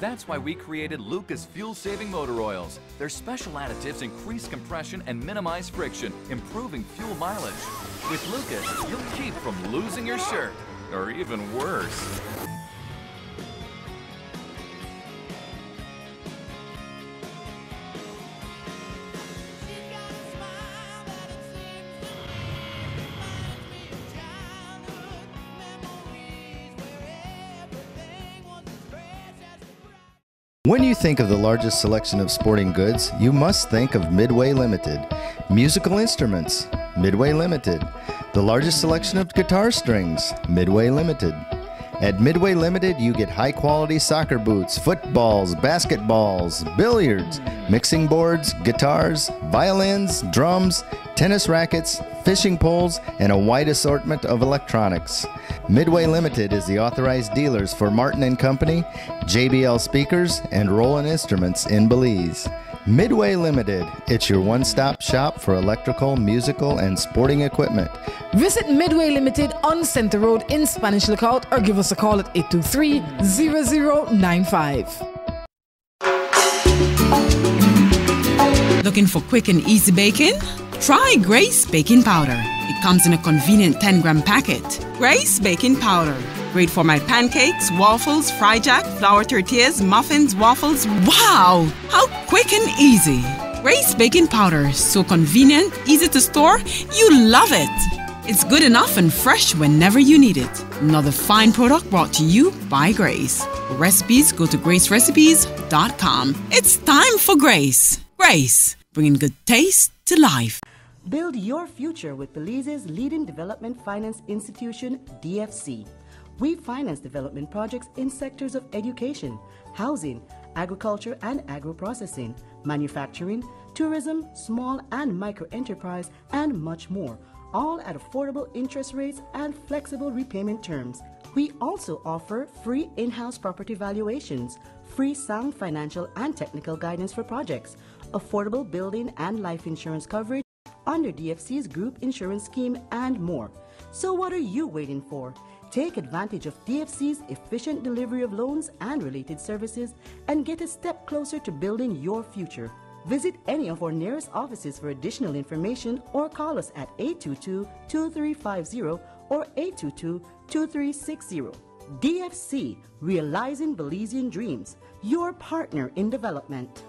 That's why we created Lucas fuel saving motor oils. Their special additives increase compression and minimize friction, improving fuel mileage. With Lucas, you'll keep from losing your shirt, or even worse. When you think of the largest selection of sporting goods, you must think of Midway Limited. Musical instruments, Midway Limited. The largest selection of guitar strings, Midway Limited. At Midway Limited, you get high quality soccer boots, footballs, basketballs, billiards, mixing boards, guitars, violins, drums, tennis rackets, fishing poles, and a wide assortment of electronics. Midway Limited is the authorized dealers for Martin and Company, JBL Speakers, and Roland Instruments in Belize. Midway Limited, it's your one-stop shop for electrical, musical, and sporting equipment. Visit Midway Limited on Center Road in Spanish Lookout or give us a call at 823 0095. Looking for quick and easy baking? Try Grace Baking Powder. It comes in a convenient 10 gram packet. Grace Baking Powder. Great for my pancakes, waffles, fry jack, flour tortillas, muffins, waffles. Wow! How quick and easy! Grace Baking Powder, so convenient, easy to store. You love it! It's good enough and fresh whenever you need it. Another fine product brought to you by Grace. For recipes, go to gracerecipes.com. It's time for Grace. Grace, bringing good taste to life. Build your future with Belize's leading development finance institution, DFC. We finance development projects in sectors of education, housing, agriculture and agro-processing, manufacturing, tourism, small and micro enterprise, and much more, all at affordable interest rates and flexible repayment terms. We also offer free in house property valuations, free sound financial and technical guidance for projects, affordable building and life insurance coverage under DFC's group insurance scheme, and more. So, what are you waiting for? Take advantage of DFC's efficient delivery of loans and related services and get a step closer to building your future. Visit any of our nearest offices for additional information or call us at 822 2350 or 822 2360. DFC, Realizing Belizean Dreams, your partner in development.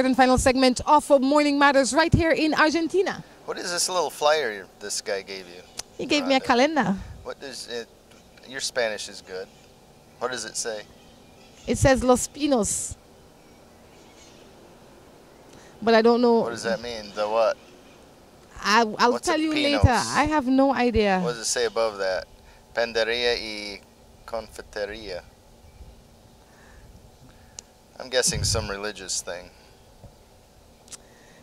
Third and final segment of Morning Matters right here in Argentina. What is this little flyer this guy gave you? He gave me a calendar. What does it? Your Spanish is good. What does it say? It says Los Pinos. But I don't know. What does that mean? The what? I, I'll What's tell you Pinos? later. I have no idea. What does it say above that? Penderia y confiteria. I'm guessing some religious thing.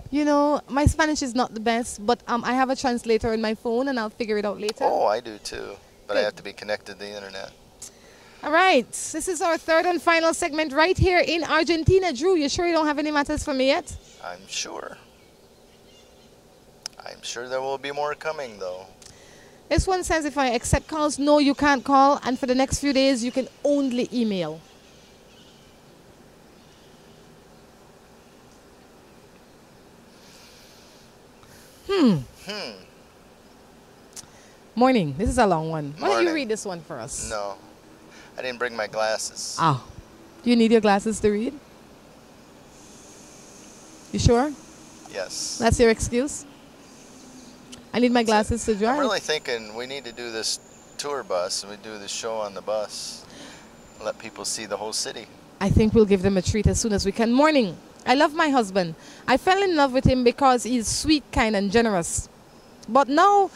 You know, my Spanish is not the best, but um, I have a translator on my phone and I'll figure it out later. Oh, I do too. But I have to be connected to the internet. All right. This is our third and final segment right here in Argentina. Drew, you sure you don't have any matters for me yet? I'm sure. I'm sure there will be more coming though. This one says if I accept calls, no, you can't call, and for the next few days, you can only email. Hmm. Morning. This is a long one. Why don't you read this one for us? No, I didn't bring my glasses. Ah. Do you need your glasses to read? You sure? Yes. That's your excuse? I need my glasses to drive. I'm really thinking we need to do this tour bus and we do the show on the bus. Let people see the whole city. I think we'll give them a treat as soon as we can. Morning. I love my husband. I fell in love with him because he's sweet, kind, and generous. But now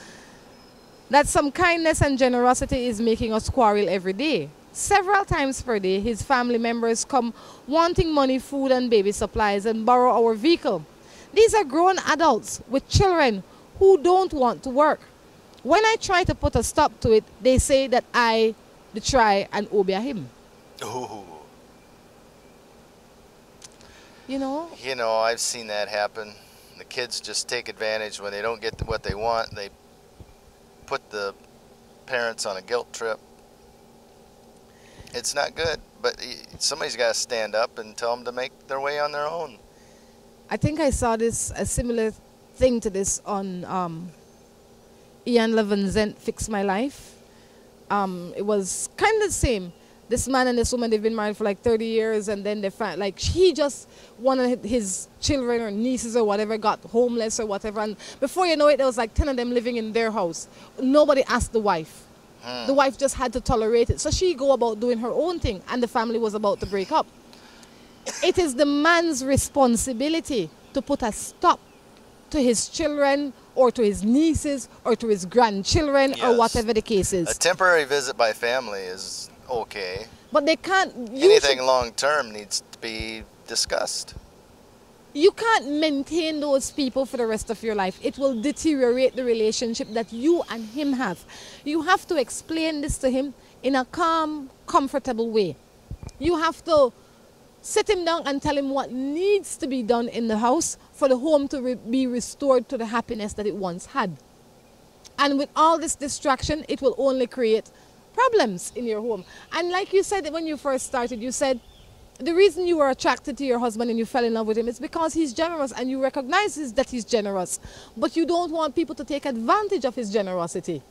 that some kindness and generosity is making us quarrel every day. Several times per day, his family members come wanting money, food, and baby supplies and borrow our vehicle. These are grown adults with children who don't want to work. When I try to put a stop to it, they say that I try and obey him. Ooh. You know? You know, I've seen that happen. The kids just take advantage when they don't get what they want. They put the parents on a guilt trip. It's not good, but somebody's got to stand up and tell them to make their way on their own. I think I saw this a similar thing to this on um, Iyanla Vanzant Fix My Life. Um, it was kind of the same. This man and this woman they've been married for like 30 years, and then they find like he just one of his children or nieces or whatever got homeless or whatever, and before you know it, there was like 10 of them living in their house. Nobody asked the wife. Hmm. The wife just had to tolerate it, so she go about doing her own thing, and the family was about to break up it is the man's responsibility to put a stop to his children or to his nieces or to his grandchildren or whatever the case is. A temporary visit by family is okay. But they can't. Anything should- long term needs to be discussed. you can't maintain those people for the rest of your life. It will deteriorate the relationship that you and him have. You have to explain this to him in a calm, comfortable way. You have to sit him down and tell him what needs to be done in the house for the home to re- be restored to the happiness that it once had. And with all this distraction, it will only create problems in your home. And like you said when you first started, you said the reason you were attracted to your husband and you fell in love with him is because he's generous and you recognize that he's generous. But you don't want people to take advantage of his generosity.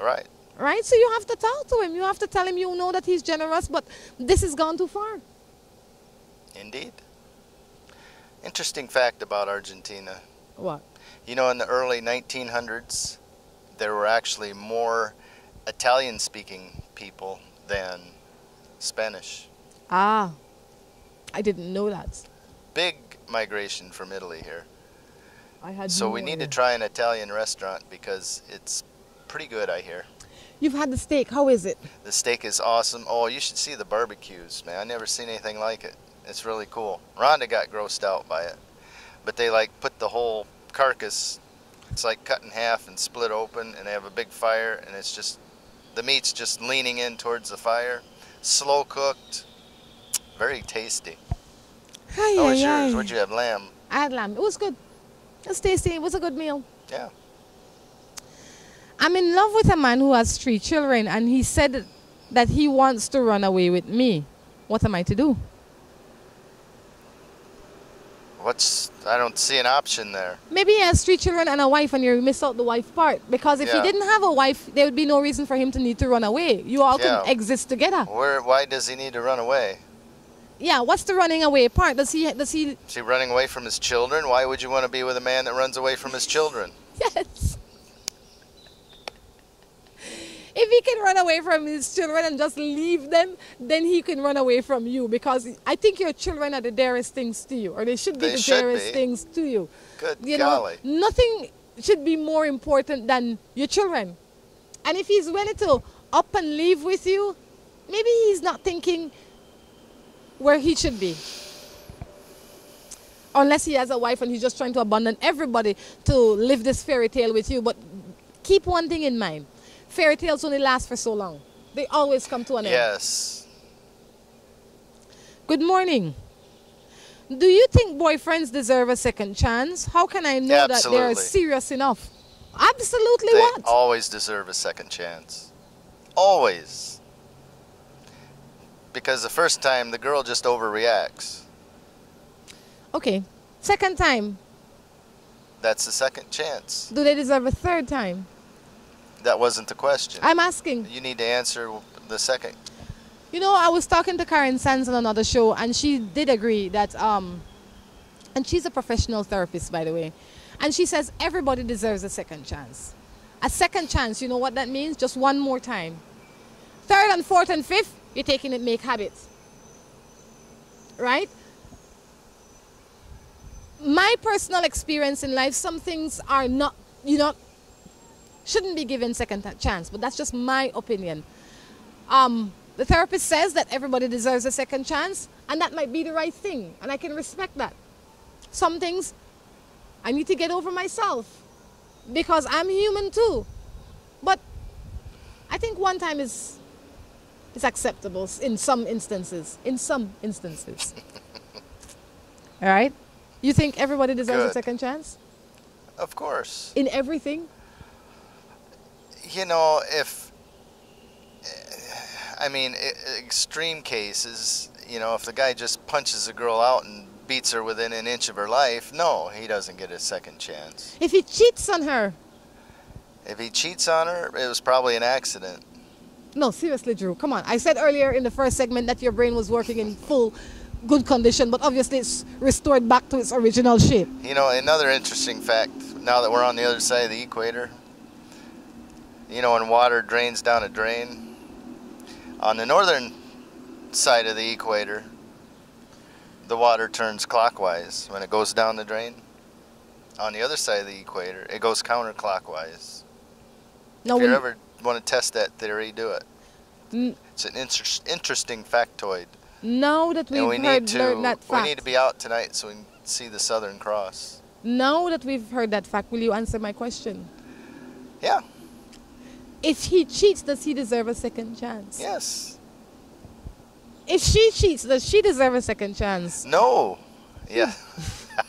Right. Right? So you have to talk to him. You have to tell him you know that he's generous, but this has gone too far. Indeed. Interesting fact about Argentina. What? You know, in the early 1900s, there were actually more Italian speaking people than Spanish. Ah, I didn't know that. Big migration from Italy here. I had So no we need to try an Italian restaurant because it's pretty good, I hear. You've had the steak. How is it? The steak is awesome. Oh, you should see the barbecues, man. I never seen anything like it. It's really cool. Rhonda got grossed out by it. But they like put the whole carcass, it's like cut in half and split open, and they have a big fire, and it's just, the meat's just leaning in towards the fire. Slow cooked. Very tasty. Ay, How was yours? What'd you have? Lamb? I had lamb. It was good. It was tasty. It was a good meal. Yeah. I'm in love with a man who has three children, and he said that he wants to run away with me. What am I to do? What's, I don't see an option there. Maybe he has three children and a wife, and you miss out the wife part. Because if Yeah. he didn't have a wife, there would be no reason for him to need to run away. You all Yeah. can exist together. Where, why does he need to run away? Yeah. What's the running away part? Does he? Does he? Is he running away from his children? Why would you want to be with a man that runs away from his children? [laughs] Yes. If he can run away from his children and just leave them, then he can run away from you because I think your children are the dearest things to you, or they should be They the should dearest be. things to you. Good You golly. know, nothing should be more important than your children. And if he's willing to up and leave with you, maybe he's not thinking where he should be. Unless he has a wife and he's just trying to abandon everybody to live this fairy tale with you. But keep one thing in mind fairy tales only last for so long, they always come to an end. Yes. Good morning. Do you think boyfriends deserve a second chance? How can I know that they are serious enough? Absolutely They what? always deserve a second chance. Always. Because the first time the girl just overreacts. Okay. Second time, That's the second chance. do they deserve a third time? That wasn't the question. I'm asking. You need to answer the second. You know, I was talking to Karen Sands on another show, and she did agree that, um, and she's a professional therapist, by the way, and she says everybody deserves a second chance. A second chance, you know what that means? Just one more time. Third and fourth and fifth, you're taking it make habits. Right? My personal experience in life, some things are not, you know, shouldn't be given second chance, but that's just my opinion. Um, the therapist says that everybody deserves a second chance, and that might be the right thing, and I can respect that. Some things I need to get over myself because I'm human too. But I think one time is is acceptable in some instances. In some instances. [laughs] All right? You think everybody deserves a second chance? Of course. In everything? You know, if. Eh, I mean, extreme cases, you know, if the guy just punches a girl out and beats her within an inch of her life, no, he doesn't get a second chance. If he cheats on her. If he cheats on her, it was probably an accident. No, seriously, Drew. Come on. I said earlier in the first segment that your brain was working in full good condition, but obviously it's restored back to its original shape. You know, another interesting fact, now that we're on the other side of the equator, you know, when water drains down a drain, on the northern side of the equator, the water turns clockwise when it goes down the drain. On the other side of the equator, it goes counterclockwise. no, if you ever want to test that theory, do it. N- It's an inter- interesting factoid. now that we've and we heard need to that we need to be out tonight so we can see the Southern Cross. now that we've heard that fact, will you answer my question? Yeah. If he cheats, does he deserve a second chance? Yes. If she cheats, does she deserve a second chance? No. Yeah.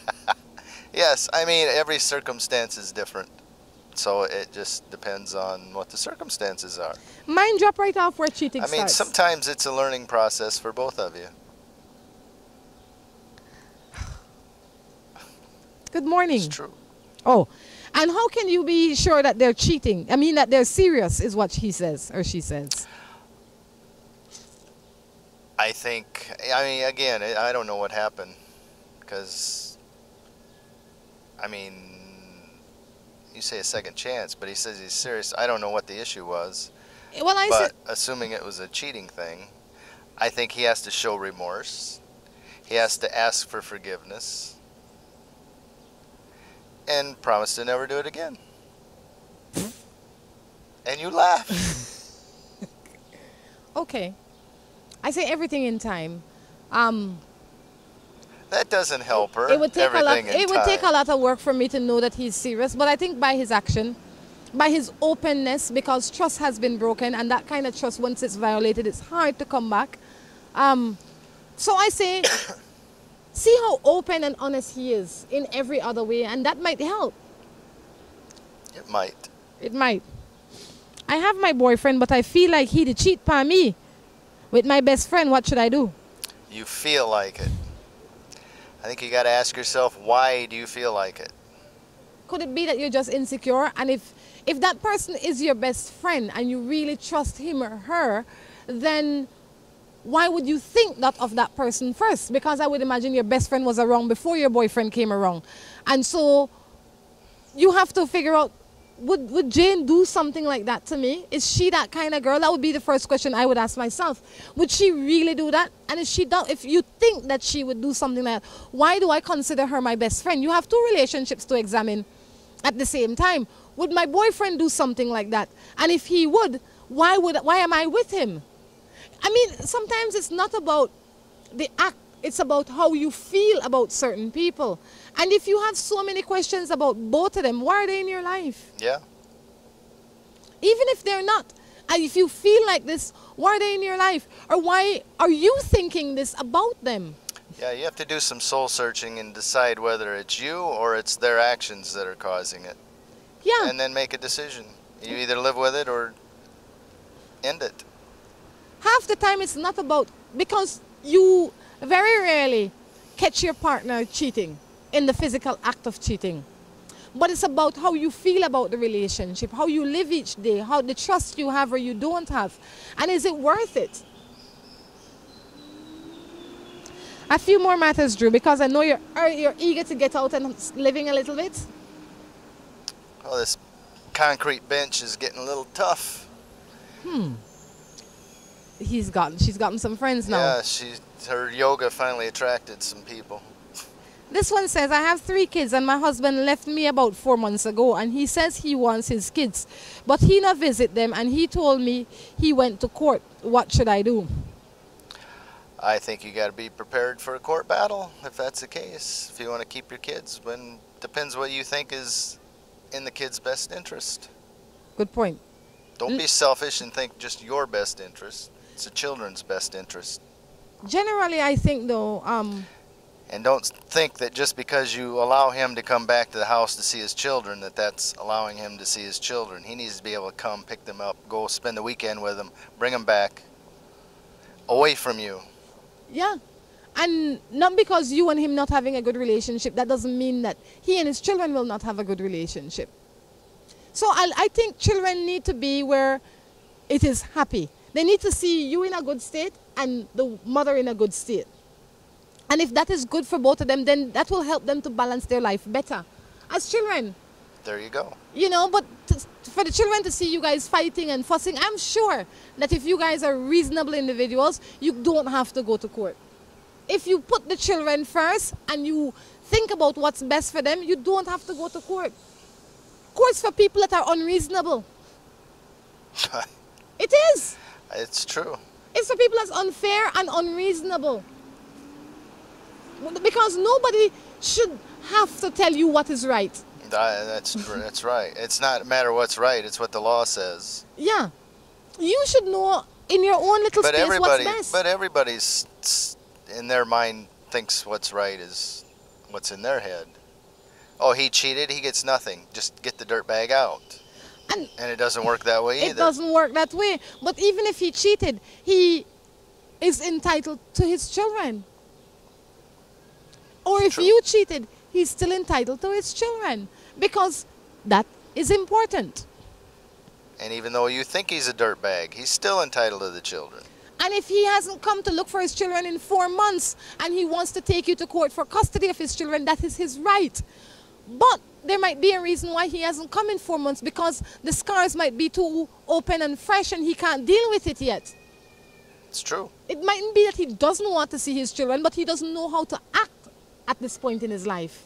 [laughs] yes, I mean every circumstance is different. So it just depends on what the circumstances are. Mine drop right off where cheating I mean, starts. sometimes it's a learning process for both of you. Good morning. It's true. Oh, and how can you be sure that they're cheating? I mean, that they're serious, is what he says or she says. I think I mean again, I don't know what happened cuz I mean you say a second chance, but he says he's serious. I don't know what the issue was. Eh, well, I but assuming it was a cheating thing, I think he has to show remorse. He has to ask for forgiveness. And promise to never do it again. and you laugh. [laughs] okay. I say everything in time. Um, That doesn't help her. it would take a lot. Everything It would take a lot of work for me to know that he's serious. But I think by his action, by his openness, because trust has been broken, and that kind of trust, once it's violated, it's hard to come back. Um, so I say, [coughs] see how open and honest he is in every other way, and that might help. It might. It might. I have my boyfriend, but I feel like he did cheat by me with my best friend. What should I do? You feel like it. I think you got to ask yourself, why do you feel like it? Could it be that you're just insecure? And if if that person is your best friend and you really trust him or her, then why would you think that of that person first? Because I would imagine your best friend was around before your boyfriend came around. And so you have to figure out would, would Jane do something like that to me? Is she that kind of girl? That would be the first question I would ask myself. Would she really do that? And if she don't, if you think that she would do something like that, why do I consider her my best friend? You have two relationships to examine at the same time. Would my boyfriend do something like that? And if he would, why would why am I with him? I mean, sometimes it's not about the act, it's about how you feel about certain people. And if you have so many questions about both of them, why are they in your life? Yeah. Even if they're not. And if you feel like this, why are they in your life? Or why are you thinking this about them? Yeah, you have to do some soul searching and decide whether it's you or it's their actions that are causing it. Yeah. and then make a decision. You either live with it or end it. Half the time it's not about because you very rarely catch your partner cheating in the physical act of cheating. But it's about how you feel about the relationship how you live each day how the trust you have or you don't have and is it worth it? A few more matters drew because i know you're uh, you're eager to get out and living a little bit. Oh, this concrete bench is getting a little tough. Hmm. He's gotten she's gotten some friends now Yeah, she her yoga finally attracted some people. This one says, I have three kids and my husband left me about four months ago and he says he wants his kids. But he not visit them and he told me he went to court. What should I do? I think you got to be prepared for a court battle if that's the case. If you want to keep your kids, when depends what you think is in the kids' best interest. Good point. Don't be mm. selfish and think just your best interest. It's the children's best interest. Generally, I think though, um, And don't think that just because you allow him to come back to the house to see his children, that that's allowing him to see his children. He needs to be able to come, pick them up, go spend the weekend with them, bring them back away from you. yeah. And not because you and him not having a good relationship, that doesn't mean that he and his children will not have a good relationship. So I, I think children need to be where it is happy. They need to see you in a good state and the mother in a good state. And if that is good for both of them, then that will help them to balance their life better. As children, There you go. you know, but to, for the children to see you guys fighting and fussing, I'm sure that if you guys are reasonable individuals, you don't have to go to court. If you put the children first and you think about what's best for them, you don't have to go to court. Court's for people that are unreasonable. [laughs] It is. It's true. It's for people that's unfair and unreasonable. Because nobody should have to tell you what is right. Tha- That's [laughs] that's right. It's not a matter what's right. It's what the law says. Yeah. You should know in your own little But space everybody, what's best. but everybody's in their mind thinks what's right is what's in their head. Oh, he cheated. He gets nothing. Just get the dirt bag out. And And it doesn't work that way either. it either. doesn't work that way. But even if he cheated, he is entitled to his children. Or if True. you cheated, he's still entitled to his children because that is important. And even though you think he's a dirtbag, he's still entitled to the children. And if he hasn't come to look for his children in four months and he wants to take you to court for custody of his children, that is his right. But there might be a reason why he hasn't come in four months because the scars might be too open and fresh and he can't deal with it yet. It's true. It mightn't be that he doesn't want to see his children, but he doesn't know how to act at this point in his life.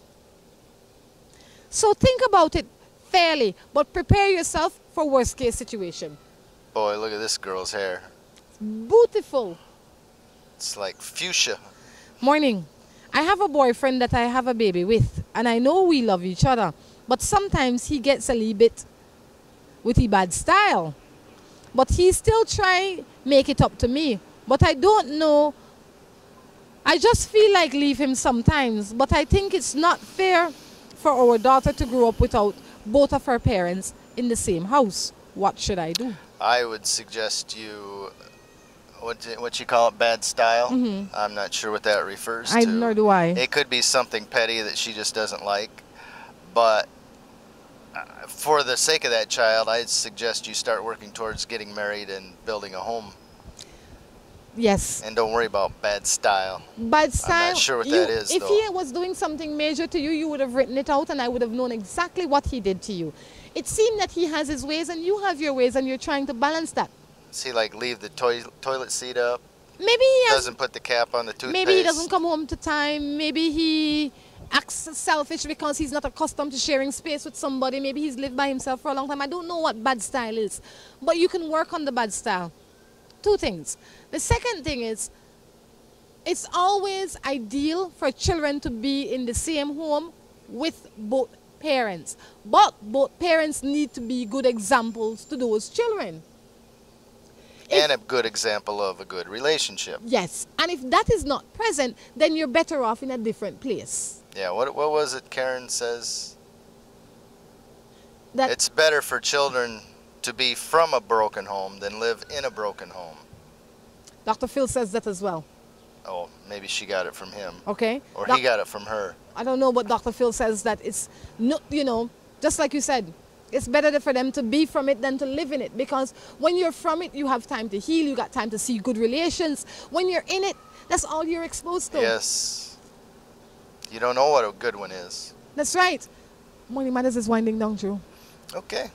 So think about it fairly, but prepare yourself for worst case situation. Boy, look at this girl's hair. It's Beautiful. It's like fuchsia. Morning. I have a boyfriend that I have a baby with, and I know we love each other, but sometimes he gets a little bit with a bad style. But he still try make it up to me. But I don't know. I just feel like leave him sometimes, but I think it's not fair for our daughter to grow up without both of her parents in the same house. What should I do? I would suggest you what what you call it bad style. I'm not sure what that refers. I to. nor do I. It could be something petty that she just doesn't like, but uh, for the sake of that child, I'd suggest you start working towards getting married and building a home, Yes. and don't worry about bad style. Bad style. I'm not sure what you- that is, If though. he was doing something major to you, you would have written it out, and I would have known exactly what he did to you. It seemed that he has his ways, and you have your ways, and you're trying to balance that. See, like leave the toi- toilet seat up, Maybe he has, doesn't put the cap on the toothpaste. maybe he doesn't come home to time. Maybe he acts selfish because he's not accustomed to sharing space with somebody. Maybe he's lived by himself for a long time. I don't know what bad style is, but you can work on the bad style. Two things. The second thing is, it's always ideal for children to be in the same home with both parents. But both parents need to be good examples to those children. And a good example of a good relationship. Yes. And if that is not present, then you're better off in a different place. Yeah. What what was it? Karen says. that It's better for children to be from a broken home than live in a broken home. Dr. Phil says that as well. Oh, maybe she got it from him. Okay? Or Doc- he got it from her. I don't know, but Dr. Phil says that it's no, you know, just like you said, it's better for them to be from it than to live in it because when you're from it, you have time to heal, you got time to see good relations. When you're in it, that's all you're exposed to. Yes. You don't know what a good one is. That's right. Morning Matters is winding down, Drew. Okay.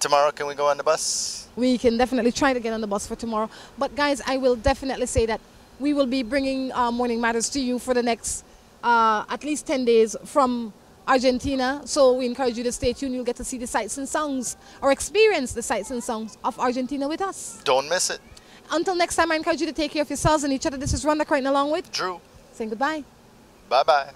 Tomorrow, can we go on the bus? We can definitely try to get on the bus for tomorrow. But guys, I will definitely say that we will be bringing uh, Morning Matters to you for the next uh, at least 10 days from Argentina. So we encourage you to stay tuned. You'll get to see the sights and sounds or experience the sights and sounds of Argentina with us. Don't miss it. Until next time, I encourage you to take care of yourselves and each other. This is Rhonda Crichton along with Drew. saying goodbye. Bye bye.